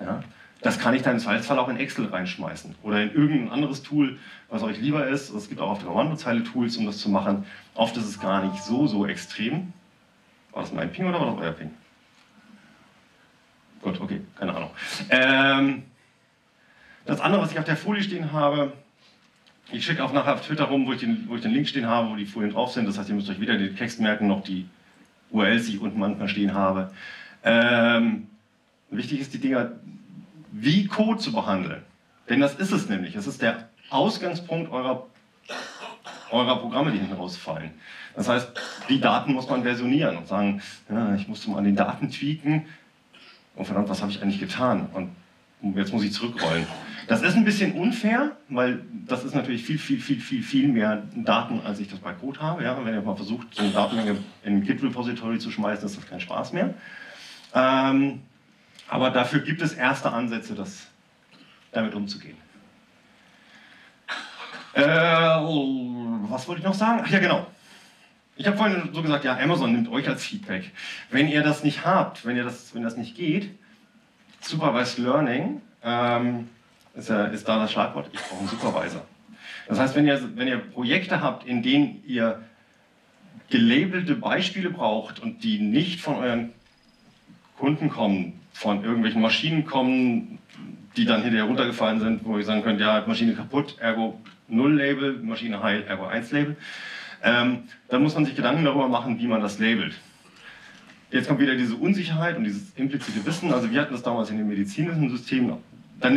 Ja? Das kann ich dann im Zweifelsfall auch in Excel reinschmeißen oder in irgendein anderes Tool, was euch lieber ist. Es gibt auch auf der Kommandozeile Tools, um das zu machen. Oft ist es gar nicht so, so extrem. War das mein Ping oder war das euer Ping? Gut, okay, keine Ahnung. Ähm, das andere, was ich auf der Folie stehen habe, ich schicke auch nachher auf Twitter rum, wo ich, den, wo ich den Link stehen habe, wo die Folien drauf sind. Das heißt, ihr müsst euch weder den Text merken, noch die URLs, die ich unten manchmal stehen habe. Ähm, wichtig ist, die Dinger wie Code zu behandeln. Denn das ist es nämlich. Es ist der Ausgangspunkt eurer, eurer Programme, die hinten rausfallen. Das heißt, die Daten muss man versionieren und sagen, ja, ich musste mal an den Daten tweaken und verdammt, was habe ich eigentlich getan? Und jetzt muss ich zurückrollen. Das ist ein bisschen unfair, weil das ist natürlich viel, viel, viel, viel, viel mehr Daten, als ich das bei Code habe. Ja? Wenn ihr mal versucht, so eine Datenmenge in ein Git-Repository zu schmeißen, ist das kein Spaß mehr. Ähm, aber dafür gibt es erste Ansätze, das damit umzugehen. Äh, was wollte ich noch sagen? Ach ja, genau. Ich habe vorhin so gesagt, ja, Amazon nimmt euch als Feedback. Wenn ihr das nicht habt, wenn, ihr das, wenn das nicht geht, Supervised Learning ähm, ist, ja, ist da das Schlagwort, ich brauche einen Supervisor. Das heißt, wenn ihr, wenn ihr Projekte habt, in denen ihr gelabelte Beispiele braucht und die nicht von euren Kunden kommen, von irgendwelchen Maschinen kommen, die dann hinterher runtergefallen sind, wo ihr sagen könnt, ja, Maschine kaputt, ergo 0 Label, Maschine heil, ergo 1 Label. Ähm, dann muss man sich Gedanken darüber machen, wie man das labelt. Jetzt kommt wieder diese Unsicherheit und dieses implizite Wissen. Also wir hatten das damals in den medizinischen Systemen. Dann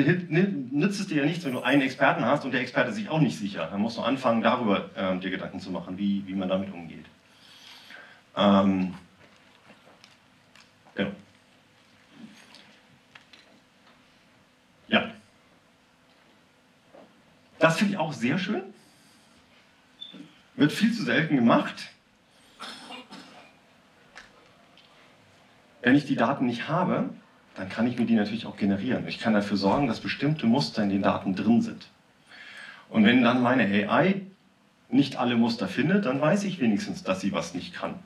nützt es dir ja nichts, wenn du einen Experten hast und der Experte sich auch nicht sicher. Dann musst du anfangen, darüber ähm, dir Gedanken zu machen, wie, wie man damit umgeht. Ähm, genau. Ja. Das finde ich auch sehr schön. Wird viel zu selten gemacht. Wenn ich die Daten nicht habe, dann kann ich mir die natürlich auch generieren. Ich kann dafür sorgen, dass bestimmte Muster in den Daten drin sind. Und wenn dann meine AI nicht alle Muster findet, dann weiß ich wenigstens, dass sie was nicht kann.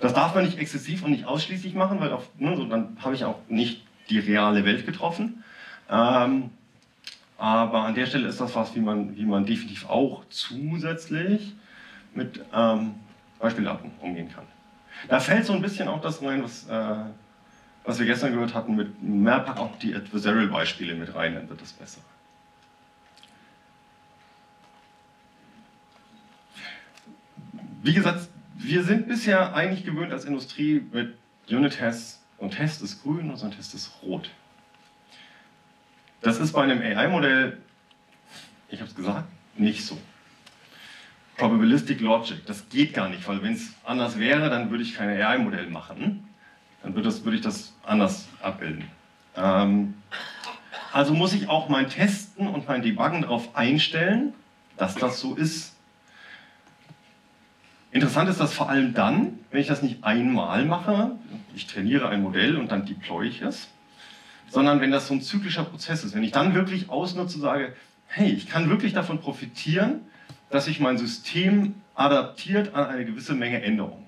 Das darf man nicht exzessiv und nicht ausschließlich machen, weil auf, ne, so, dann habe ich auch nicht die reale Welt getroffen. Ähm, aber an der Stelle ist das was, wie man, wie man definitiv auch zusätzlich mit ähm, Beispieldaten umgehen kann. Da fällt so ein bisschen auch das rein, was, äh, was wir gestern gehört hatten, mit mehr pack auch die Adversarial-Beispiele mit rein, dann wird das besser. Wie gesagt, wir sind bisher eigentlich gewöhnt als Industrie mit Unit-Tests und Test ist grün und so Test ist rot. Das ist bei einem AI-Modell, ich habe es gesagt, nicht so. Probabilistic Logic, das geht gar nicht, weil wenn es anders wäre, dann würde ich kein AI-Modell machen. Dann würde, das, ich das anders abbilden. Ähm, also muss ich auch mein Testen und mein Debuggen darauf einstellen, dass das so ist. Interessant ist das vor allem dann, wenn ich das nicht einmal mache, ich trainiere ein Modell und dann deploy ich es, sondern wenn das so ein zyklischer Prozess ist. Wenn ich dann wirklich ausnutze und sage, hey, ich kann wirklich davon profitieren, dass sich mein System adaptiert an eine gewisse Menge Änderungen.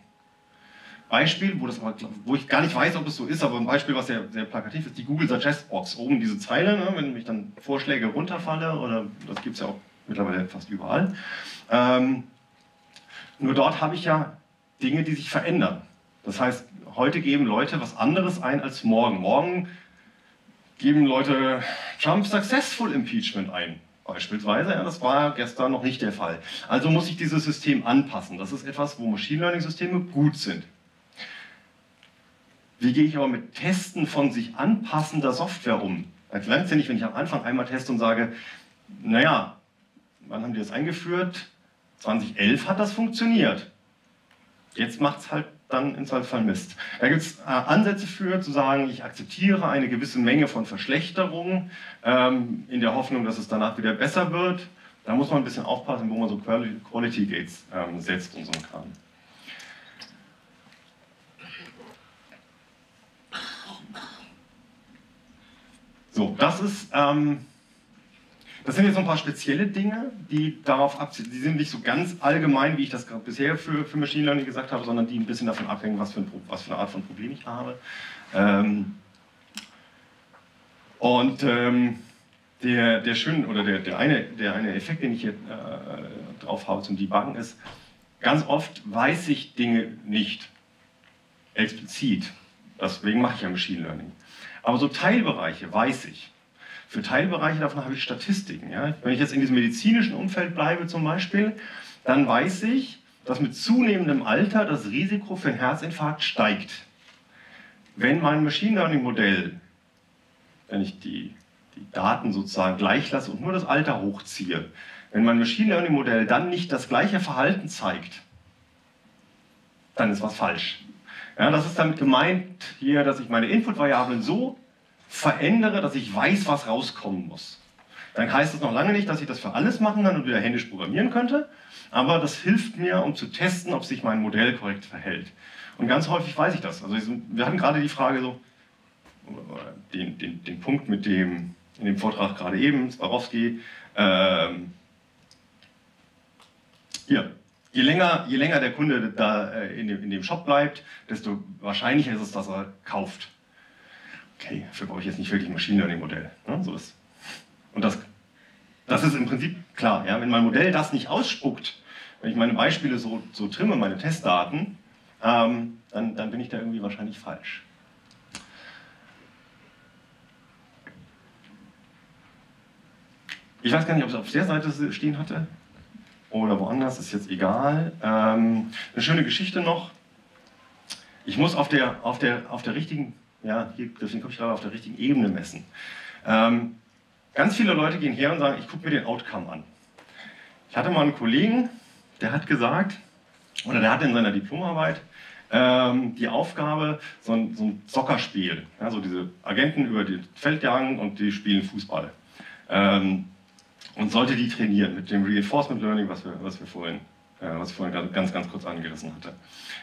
Beispiel, wo, das wo ich gar nicht weiß, ob es so ist, aber ein Beispiel, was sehr, sehr plakativ ist, die Google Suggest Box. Oben diese Zeile, ne, wenn ich dann Vorschläge runterfalle, oder das gibt es ja auch mittlerweile fast überall. Ähm, nur dort habe ich ja Dinge, die sich verändern. Das heißt, heute geben Leute was anderes ein als morgen. Morgen geben Leute Trump Successful Impeachment ein. Beispielsweise, ja, das war gestern noch nicht der Fall. Also muss ich dieses System anpassen. Das ist etwas, wo Machine Learning Systeme gut sind. Wie gehe ich aber mit Testen von sich anpassender Software um? Da langt ja nicht, wenn ich am Anfang einmal teste und sage, naja, wann haben die das eingeführt? 2011 hat das funktioniert. Jetzt macht es halt dann im Zweifelsfall Mist. Da gibt es äh, Ansätze für, zu sagen, ich akzeptiere eine gewisse Menge von Verschlechterungen ähm, in der Hoffnung, dass es danach wieder besser wird. Da muss man ein bisschen aufpassen, wo man so Quality Gates ähm, setzt und so ein Kram. So, das ist ähm, das sind jetzt so ein paar spezielle Dinge, die darauf abzielen. Die sind nicht so ganz allgemein, wie ich das bisher für, für Machine Learning gesagt habe, sondern die ein bisschen davon abhängen, was für, ein, was für eine Art von Problem ich habe. Ähm, und ähm, der, der schöne, oder der, der, eine, der eine Effekt, den ich hier äh, drauf habe zum Debuggen, ist, ganz oft weiß ich Dinge nicht explizit. Deswegen mache ich ja Machine Learning. Aber so Teilbereiche weiß ich. Für Teilbereiche davon habe ich Statistiken. Ja? Wenn ich jetzt in diesem medizinischen Umfeld bleibe zum Beispiel, dann weiß ich, dass mit zunehmendem Alter das Risiko für einen Herzinfarkt steigt. Wenn mein Machine Learning Modell, wenn ich die, die Daten sozusagen gleich lasse und nur das Alter hochziehe, wenn mein Machine Learning Modell dann nicht das gleiche Verhalten zeigt, dann ist was falsch. Ja, das ist damit gemeint hier, dass ich meine Input-Variablen so verändere, dass ich weiß, was rauskommen muss. Dann heißt es noch lange nicht, dass ich das für alles machen kann und wieder händisch programmieren könnte, aber das hilft mir, um zu testen, ob sich mein Modell korrekt verhält. Und ganz häufig weiß ich das. Also wir hatten gerade die Frage so, den, den, den Punkt mit dem, in dem Vortrag gerade eben, Swarovski, ähm, hier, je länger, je länger der Kunde da äh, in, dem, in dem Shop bleibt, desto wahrscheinlicher ist es, dass er kauft. Okay, dafür brauche ich jetzt nicht wirklich ein Machine Learning Modell. Ne? So ist. Und das, das ist im Prinzip klar. Ja? Wenn mein Modell das nicht ausspuckt, wenn ich meine Beispiele so, so trimme, meine Testdaten, ähm, dann, dann bin ich da irgendwie wahrscheinlich falsch. Ich weiß gar nicht, ob es auf der Seite stehen hatte oder woanders, ist jetzt egal. Ähm, eine schöne Geschichte noch. Ich muss auf der, auf der, auf der richtigen, ja, hier, komme ich gerade auf der richtigen Ebene messen. Ähm, ganz viele Leute gehen her und sagen, ich gucke mir den Outcome an. Ich hatte mal einen Kollegen, der hat gesagt, oder der hat in seiner Diplomarbeit ähm, die Aufgabe, so ein, so ein Soccerspiel, ja, so diese Agenten über die Feld jagen und die spielen Fußball. Ähm, und sollte die trainieren mit dem Reinforcement Learning, was wir, was wir vorhin, äh, was ich vorhin ganz, ganz kurz angerissen hatte.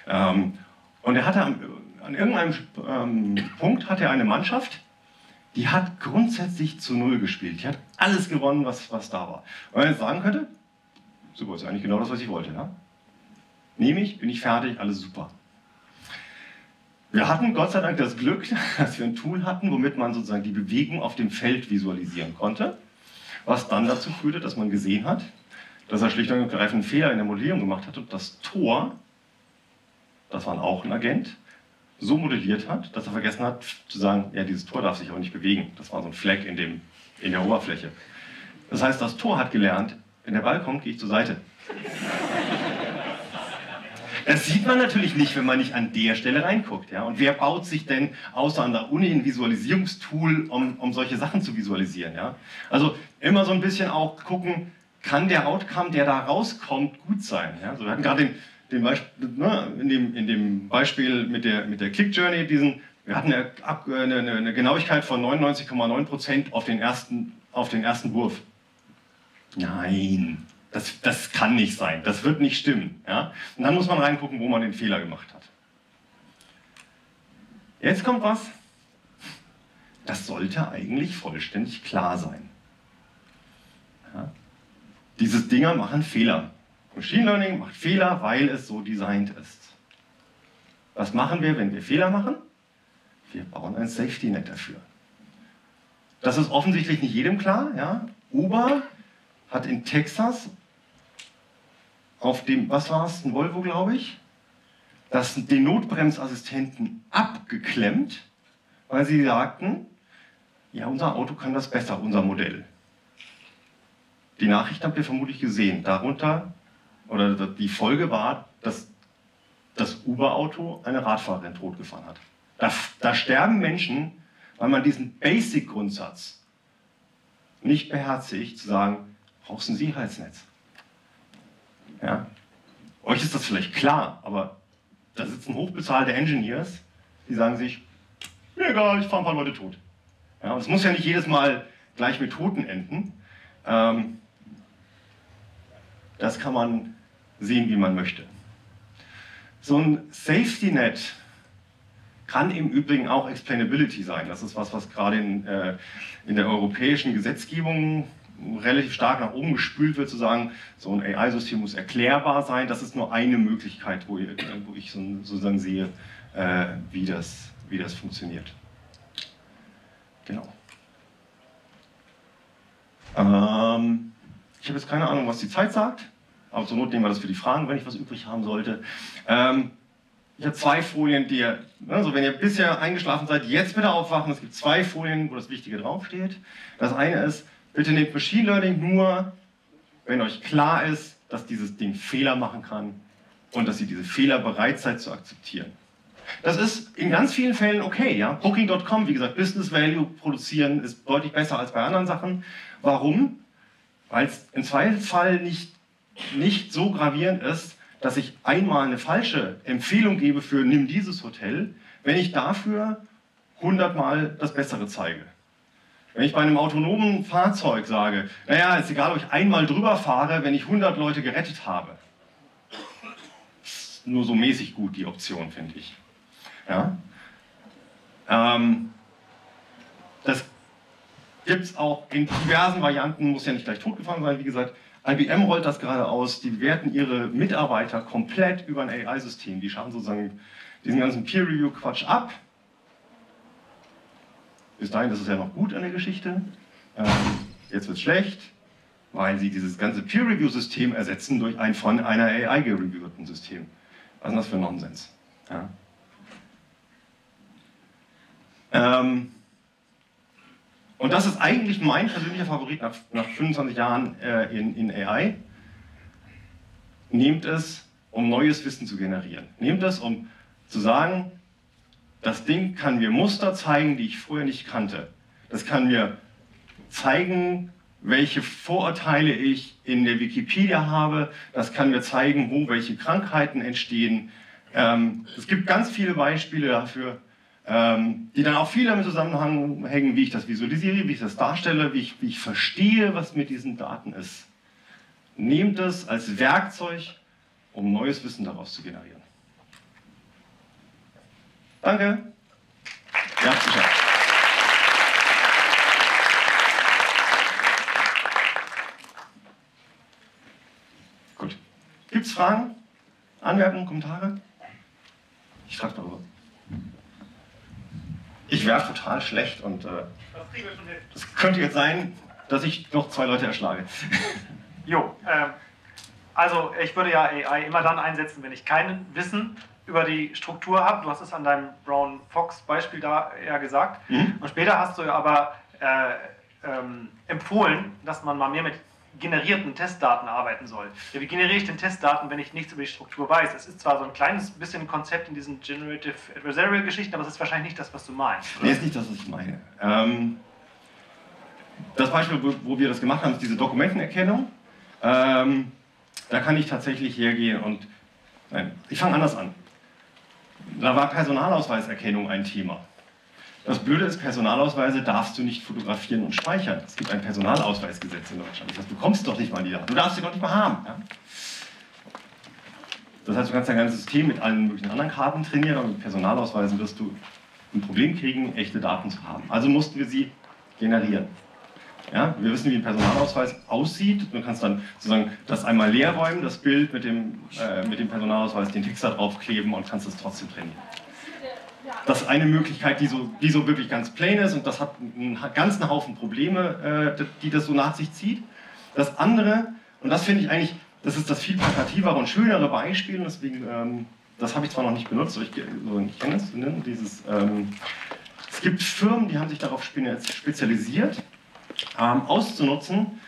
Ähm, und er hatte an, an irgendeinem ähm, Punkt hat er eine Mannschaft, die hat grundsätzlich zu Null gespielt. Die hat alles gewonnen, was, was da war. Und wenn er jetzt sagen könnte, super, ist eigentlich genau das, was ich wollte. Ja? Nehme ich, bin ich fertig, alles super. Wir hatten Gott sei Dank das Glück, dass wir ein Tool hatten, womit man sozusagen die Bewegung auf dem Feld visualisieren konnte was dann dazu führte, dass man gesehen hat, dass er schlicht und ergreifend einen Fehler in der Modellierung gemacht hat und das Tor, das war auch ein Agent, so modelliert hat, dass er vergessen hat zu sagen, ja, dieses Tor darf sich auch nicht bewegen. Das war so ein Fleck in, dem, in der Oberfläche. Das heißt, das Tor hat gelernt, wenn der Ball kommt, gehe ich zur Seite. Das sieht man natürlich nicht, wenn man nicht an der Stelle reinguckt. Ja? Und wer baut sich denn außer an der Uni ein Visualisierungstool, um, um solche Sachen zu visualisieren? Ja? Also immer so ein bisschen auch gucken, kann der Outcome, der da rauskommt, gut sein? Ja? Also wir hatten gerade den, den Beispiel, ne, in, dem, in dem Beispiel mit der, mit der Click Journey, diesen, wir hatten eine, eine, eine Genauigkeit von 99,9% auf, den ersten, auf den ersten Wurf. Nein, das, das kann nicht sein, das wird nicht stimmen. Ja? Und dann muss man reingucken, wo man den Fehler gemacht hat. Jetzt kommt was, das sollte eigentlich vollständig klar sein. Ja? Diese Dinger machen Fehler. Machine Learning macht Fehler, weil es so designt ist. Was machen wir, wenn wir Fehler machen? Wir bauen ein Safety Net dafür. Das ist offensichtlich nicht jedem klar. Ja? Uber hat in Texas auf dem, was war es, ein Volvo, glaube ich, das, den Notbremsassistenten abgeklemmt, weil sie sagten, ja, unser Auto kann das besser, unser Modell. Die Nachricht habt ihr vermutlich gesehen. Darunter, oder die Folge war, dass das Uber-Auto eine Radfahrerin totgefahren hat. Da, da sterben Menschen, weil man diesen Basic-Grundsatz nicht beherzigt, zu sagen, brauchst du ein Sicherheitsnetz. Ja? Euch ist das vielleicht klar, aber da sitzen hochbezahlte Engineers, die sagen sich, mir egal, ich fahre ein paar Leute tot. Ja, es muss ja nicht jedes Mal gleich mit Toten enden. Ähm, das kann man sehen, wie man möchte. So ein Safety Net kann im Übrigen auch Explainability sein. Das ist was, was gerade in, äh, in der europäischen Gesetzgebung relativ stark nach oben gespült wird, zu sagen, so ein AI-System muss erklärbar sein. Das ist nur eine Möglichkeit, wo, wo ich sozusagen sehe, äh, wie, das, wie das funktioniert. Genau. Ähm, ich habe jetzt keine Ahnung, was die Zeit sagt, aber zur Not nehmen wir das für die Fragen, wenn ich was übrig haben sollte. Ähm, ich habe zwei Folien, die ihr, also wenn ihr bisher eingeschlafen seid, jetzt bitte aufwachen. Es gibt zwei Folien, wo das Wichtige draufsteht. Das eine ist, Bitte nehmt Machine Learning nur, wenn euch klar ist, dass dieses Ding Fehler machen kann und dass ihr diese Fehler bereit seid zu akzeptieren. Das ist in ganz vielen Fällen okay. Ja? Booking.com, wie gesagt, Business Value produzieren ist deutlich besser als bei anderen Sachen. Warum? Weil es im Zweifelsfall nicht, nicht so gravierend ist, dass ich einmal eine falsche Empfehlung gebe für nimm dieses Hotel, wenn ich dafür hundertmal das Bessere zeige. Wenn ich bei einem autonomen Fahrzeug sage, naja, ist egal, ob ich einmal drüber fahre, wenn ich 100 Leute gerettet habe. Ist nur so mäßig gut, die Option, finde ich. Ja? Ähm, das gibt es auch in diversen Varianten, muss ja nicht gleich totgefahren sein, wie gesagt. IBM rollt das gerade aus, die bewerten ihre Mitarbeiter komplett über ein AI-System. Die schauen sozusagen diesen ganzen Peer-Review-Quatsch ab bis dahin ist es ja noch gut an der Geschichte. Ähm, jetzt wird es schlecht, weil sie dieses ganze Peer-Review-System ersetzen durch ein von einer AI gereviewten System. Was ist das für Nonsens? Ja. Ähm, und das ist eigentlich mein persönlicher Favorit nach, nach 25 Jahren äh, in, in AI. Nehmt es, um neues Wissen zu generieren. Nehmt es, um zu sagen, das Ding kann mir Muster zeigen, die ich vorher nicht kannte. Das kann mir zeigen, welche Vorurteile ich in der Wikipedia habe. Das kann mir zeigen, wo welche Krankheiten entstehen. Ähm, es gibt ganz viele Beispiele dafür, ähm, die dann auch viel damit zusammenhängen, wie ich das visualisiere, wie ich das darstelle, wie ich, wie ich verstehe, was mit diesen Daten ist. Nehmt es als Werkzeug, um neues Wissen daraus zu generieren. Danke. Ja, sicher. Gut. Gibt es Fragen, Anmerkungen, Kommentare? Ich frage darüber. Ich wäre total schlecht und äh, das könnte jetzt sein, dass ich noch zwei Leute erschlage. Jo, äh, also ich würde ja AI immer dann einsetzen, wenn ich kein Wissen über die Struktur habe. Du hast es an deinem Brown Fox Beispiel da ja gesagt. Mhm. Und später hast du aber äh, ähm, empfohlen, dass man mal mehr mit generierten Testdaten arbeiten soll. Ja, wie generiere ich denn Testdaten, wenn ich nichts über die Struktur weiß? Es ist zwar so ein kleines bisschen Konzept in diesen Generative Adversarial Geschichten, aber es ist wahrscheinlich nicht das, was du meinst. Oder? Nee, ist nicht das, was ich meine. Ähm, das Beispiel, wo, wo, wir das gemacht haben, ist diese Dokumentenerkennung. Ähm, da kann ich tatsächlich hergehen und, nein, ich fange anders an. Da war Personalausweiserkennung ein Thema. Das Blöde ist, Personalausweise darfst du nicht fotografieren und speichern. Es gibt ein Personalausweisgesetz in Deutschland. Das heißt, du bekommst doch nicht mal die Daten. Du darfst sie doch nicht mal haben. Ja? Das heißt, du kannst dein ganzes System mit allen möglichen anderen Karten trainieren, aber mit Personalausweisen wirst du ein Problem kriegen, echte Daten zu haben. Also mussten wir sie generieren. Ja, wir wissen, wie ein Personalausweis aussieht. Du kannst dann sozusagen das einmal leer räumen, das Bild mit dem, äh, mit dem Personalausweis, den Text da draufkleben und kannst es trotzdem trainieren. Das ist eine Möglichkeit, die so, die so wirklich ganz plain ist und das hat einen ganzen Haufen Probleme, äh, die das so nach sich zieht. Das andere, und das finde ich eigentlich, das ist das viel plakativere und schönere Beispiel, deswegen, ähm, das habe ich zwar noch nicht benutzt, aber ich, also ich kenne es, ne? dieses, ähm, es gibt Firmen, die haben sich darauf spezialisiert, ähm, auszunutzen,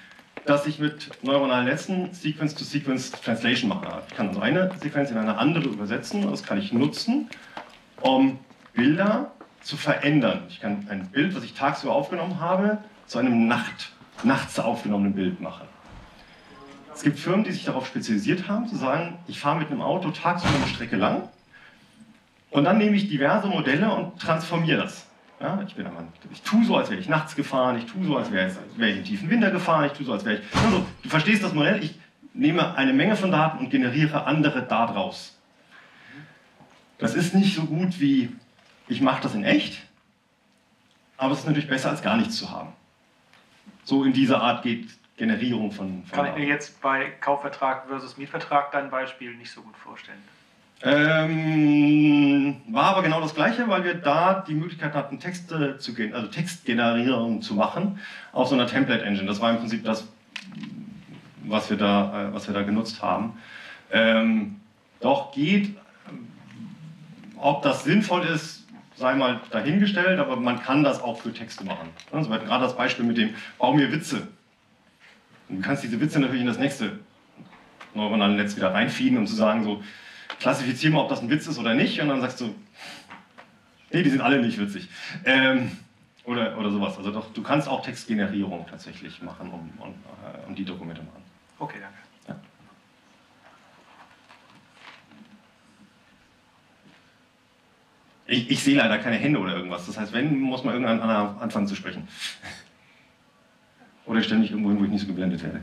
dass ich mit neuronalen Netzen Sequence-to-Sequence-Translation mache. Ich kann also eine Sequenz in eine andere übersetzen das kann ich nutzen, um Bilder zu verändern. Ich kann ein Bild, was ich tagsüber aufgenommen habe, zu einem Nacht, nachts aufgenommenen Bild machen. Es gibt Firmen, die sich darauf spezialisiert haben, zu sagen, ich fahre mit einem Auto tagsüber eine Strecke lang und dann nehme ich diverse Modelle und transformiere das. Ja, ich, bin Mann. ich tue so, als wäre ich nachts gefahren, ich tue so, als wäre wär ich im tiefen Winter gefahren, ich tue so, als wäre ich. Also, du verstehst das Modell, ich nehme eine Menge von Daten und generiere andere daraus. Das ist nicht so gut wie, ich mache das in echt, aber es ist natürlich besser, als gar nichts zu haben. So in dieser Art geht Generierung von. von Kann ich mir jetzt bei Kaufvertrag versus Mietvertrag dein Beispiel nicht so gut vorstellen. Ähm, war aber genau das Gleiche, weil wir da die Möglichkeit hatten, Texte zu also Textgenerierung zu machen auf so einer Template Engine. Das war im Prinzip das, was wir da, äh, was wir da genutzt haben. Ähm, doch geht, ob das sinnvoll ist, sei mal dahingestellt, aber man kann das auch für Texte machen. Also gerade das Beispiel mit dem Bau mir Witze. Du kannst diese Witze natürlich in das nächste neuronale Netz wieder reinfeeden, um zu sagen, so, klassifizieren mal, ob das ein Witz ist oder nicht. Und dann sagst du, nee, die sind alle nicht witzig. Ähm, oder, oder sowas. Also doch, du kannst auch Textgenerierung tatsächlich machen, um, um, äh, um die Dokumente machen. Okay, danke. Ich, ich, sehe leider keine Hände oder irgendwas. Das heißt, wenn, muss man irgendein anderer anfangen zu sprechen. Oder ich stelle mich irgendwo hin, wo ich nicht so geblendet werde.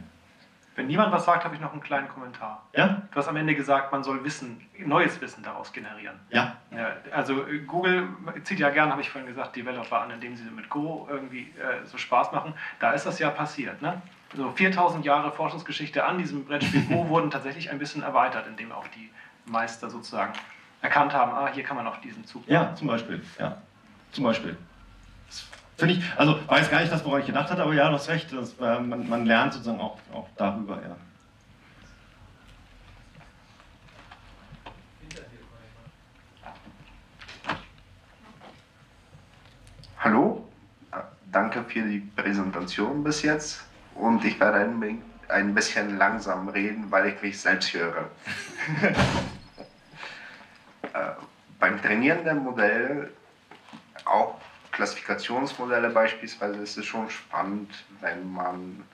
Wenn niemand was sagt, habe ich noch einen kleinen Kommentar. Ja? Du hast am Ende gesagt, man soll Wissen, neues Wissen daraus generieren. Ja. ja also äh, Google zieht ja gern, habe ich vorhin gesagt, Developer an, indem sie mit Go irgendwie äh, so Spaß machen. Da ist das ja passiert. Ne? So 4000 Jahre Forschungsgeschichte an diesem Brettspiel Go wurden tatsächlich ein bisschen erweitert, indem auch die Meister sozusagen erkannt haben, ah, hier kann man auch diesen Zug. Ja, zum Beispiel. Ja, zum Beispiel. Finde ich, also weiß gar nicht das, woran ich gedacht hatte, aber ja, du hast recht, das, äh, man, man, lernt sozusagen auch, auch darüber, ja. Hallo, äh, danke für die Präsentation bis jetzt und ich werde ein, ein bisschen langsam reden, weil ich mich selbst höre. äh, beim Trainieren der Modelle, auch Klassifikationsmodelle beispielsweise, ist es schon spannend, wenn man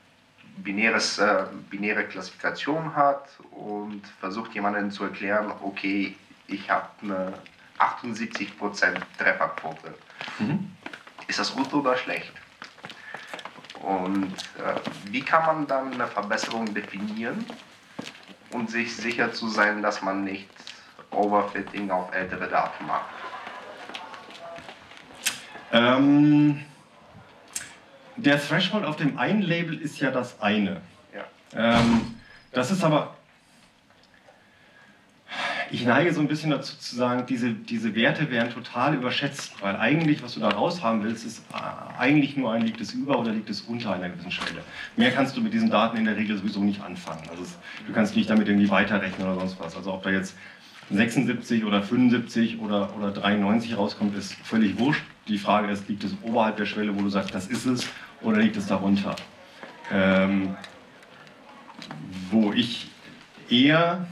binäres, äh, binäre Klassifikation hat und versucht jemandem zu erklären, okay, ich habe eine 78% Trefferquote. Mhm. Ist das gut oder schlecht? Und äh, wie kann man dann eine Verbesserung definieren und sich sicher zu sein, dass man nicht Overfitting auf ältere Daten macht? Ähm, der Threshold auf dem einen Label ist ja das eine. Ja. Ähm, das ist aber, ich neige so ein bisschen dazu zu sagen, diese, diese Werte werden total überschätzt, weil eigentlich, was du da raus haben willst, ist äh, eigentlich nur ein, liegt es über oder liegt es unter einer gewissen Schwelle. Mehr kannst du mit diesen Daten in der Regel sowieso nicht anfangen. Also es, du kannst nicht damit irgendwie weiterrechnen oder sonst was. Also ob da jetzt 76 oder 75 oder, oder 93 rauskommt, ist völlig wurscht. Die Frage ist, liegt es oberhalb der Schwelle, wo du sagst, das ist es, oder liegt es darunter? Ähm, wo ich eher,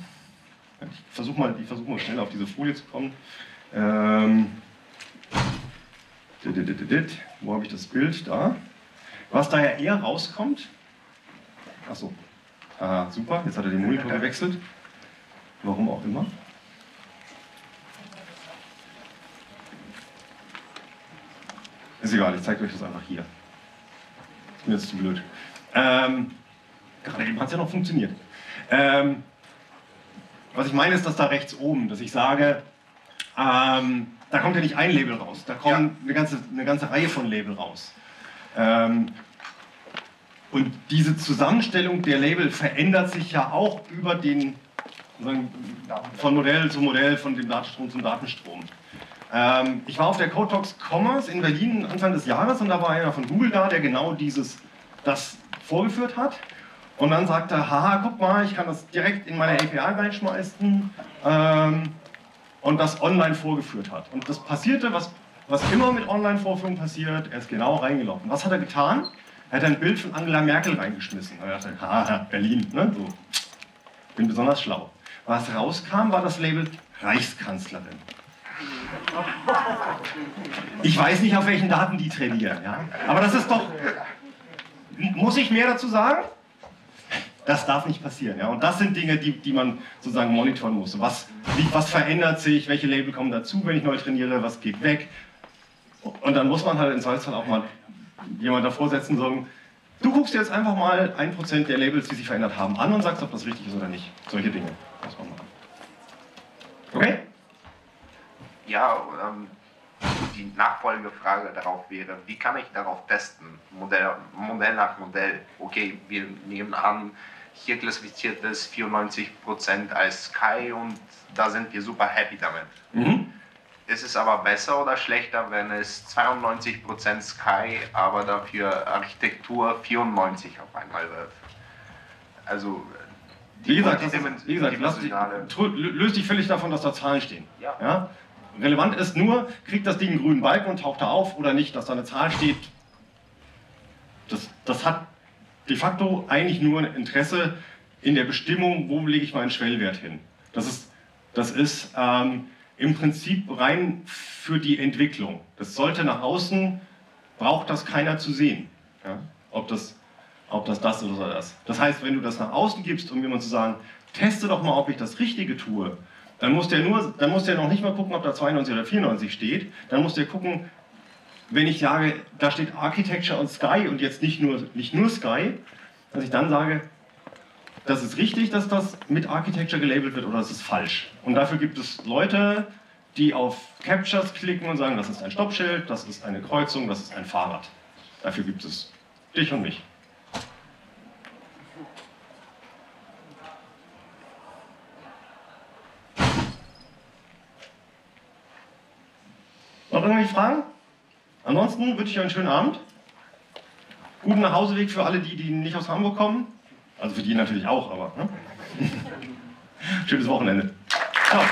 ich versuche mal, versuch mal schnell auf diese Folie zu kommen. Ähm, wo habe ich das Bild? Da. Was da ja eher rauskommt, achso, ah, super, jetzt hat er den Monitor gewechselt, warum auch immer. Ist egal, ich zeige euch das einfach hier. Ist mir jetzt zu blöd. Ähm, gerade eben hat es ja noch funktioniert. Ähm, was ich meine ist, dass da rechts oben, dass ich sage, ähm, da kommt ja nicht ein Label raus, da kommen ja. eine, ganze, eine ganze Reihe von Label raus. Ähm, und diese Zusammenstellung der Label verändert sich ja auch über den, von Modell zu Modell, von dem Datenstrom zum Datenstrom. Ähm, ich war auf der Cotox Commerce in Berlin Anfang des Jahres und da war einer von Google da, der genau dieses, das vorgeführt hat. Und dann sagte, haha, guck mal, ich kann das direkt in meine API reinschmeißen ähm, und das online vorgeführt hat. Und das passierte, was, was immer mit Online-Vorführungen passiert, er ist genau reingelaufen. Was hat er getan? Er hat ein Bild von Angela Merkel reingeschmissen. Er dachte, haha, Berlin, ne? so. bin besonders schlau. Was rauskam, war das Label Reichskanzlerin. Ich weiß nicht, auf welchen Daten die trainieren. Ja? Aber das ist doch. Muss ich mehr dazu sagen? Das darf nicht passieren. Ja? Und das sind Dinge, die, die man sozusagen monitoren muss. Was, was verändert sich? Welche Label kommen dazu, wenn ich neu trainiere? Was geht weg? Und dann muss man halt in Zweifelsfall auch mal jemand davor setzen und sagen, du guckst jetzt einfach mal ein Prozent der Labels, die sich verändert haben, an und sagst, ob das richtig ist oder nicht. Solche Dinge muss man machen. Okay? Ja, ähm, die Nachfolgefrage darauf wäre, wie kann ich darauf testen? Modell, Modell nach Modell. Okay, wir nehmen an, hier klassifiziert es 94% als Sky und da sind wir super happy damit. Mhm. Ist es aber besser oder schlechter, wenn es 92% Sky, aber dafür Architektur 94 auf einmal wird? Also wie gesagt, ist, wie gesagt löst dich völlig davon, dass da Zahlen stehen. Ja. ja? Relevant ist nur, kriegt das Ding einen grünen Balken und taucht da auf oder nicht, dass da eine Zahl steht. Das, das hat de facto eigentlich nur ein Interesse in der Bestimmung, wo lege ich meinen Schwellwert hin. Das ist, das ist ähm, im Prinzip rein für die Entwicklung. Das sollte nach außen, braucht das keiner zu sehen. Ja? Ob, das, ob das das oder das. Das heißt, wenn du das nach außen gibst, um jemand zu sagen, teste doch mal, ob ich das Richtige tue, Dann muss der nur, dann muss der noch nicht mal gucken, ob da 92 oder 94 steht. Dann muss der gucken, wenn ich sage, da steht Architecture und Sky und jetzt nicht nur, nicht nur Sky, dass ich dann sage, das ist richtig, dass das mit Architecture gelabelt wird oder das ist falsch. Und dafür gibt es Leute, die auf Captures klicken und sagen, das ist ein Stoppschild, das ist eine Kreuzung, das ist ein Fahrrad. Dafür gibt es dich und mich. Noch irgendwelche Fragen? Ansonsten wünsche ich euch einen schönen Abend. Guten Nachhauseweg für alle die, die nicht aus Hamburg kommen. Also für die natürlich auch, aber. Ne? Schönes Wochenende. Ciao.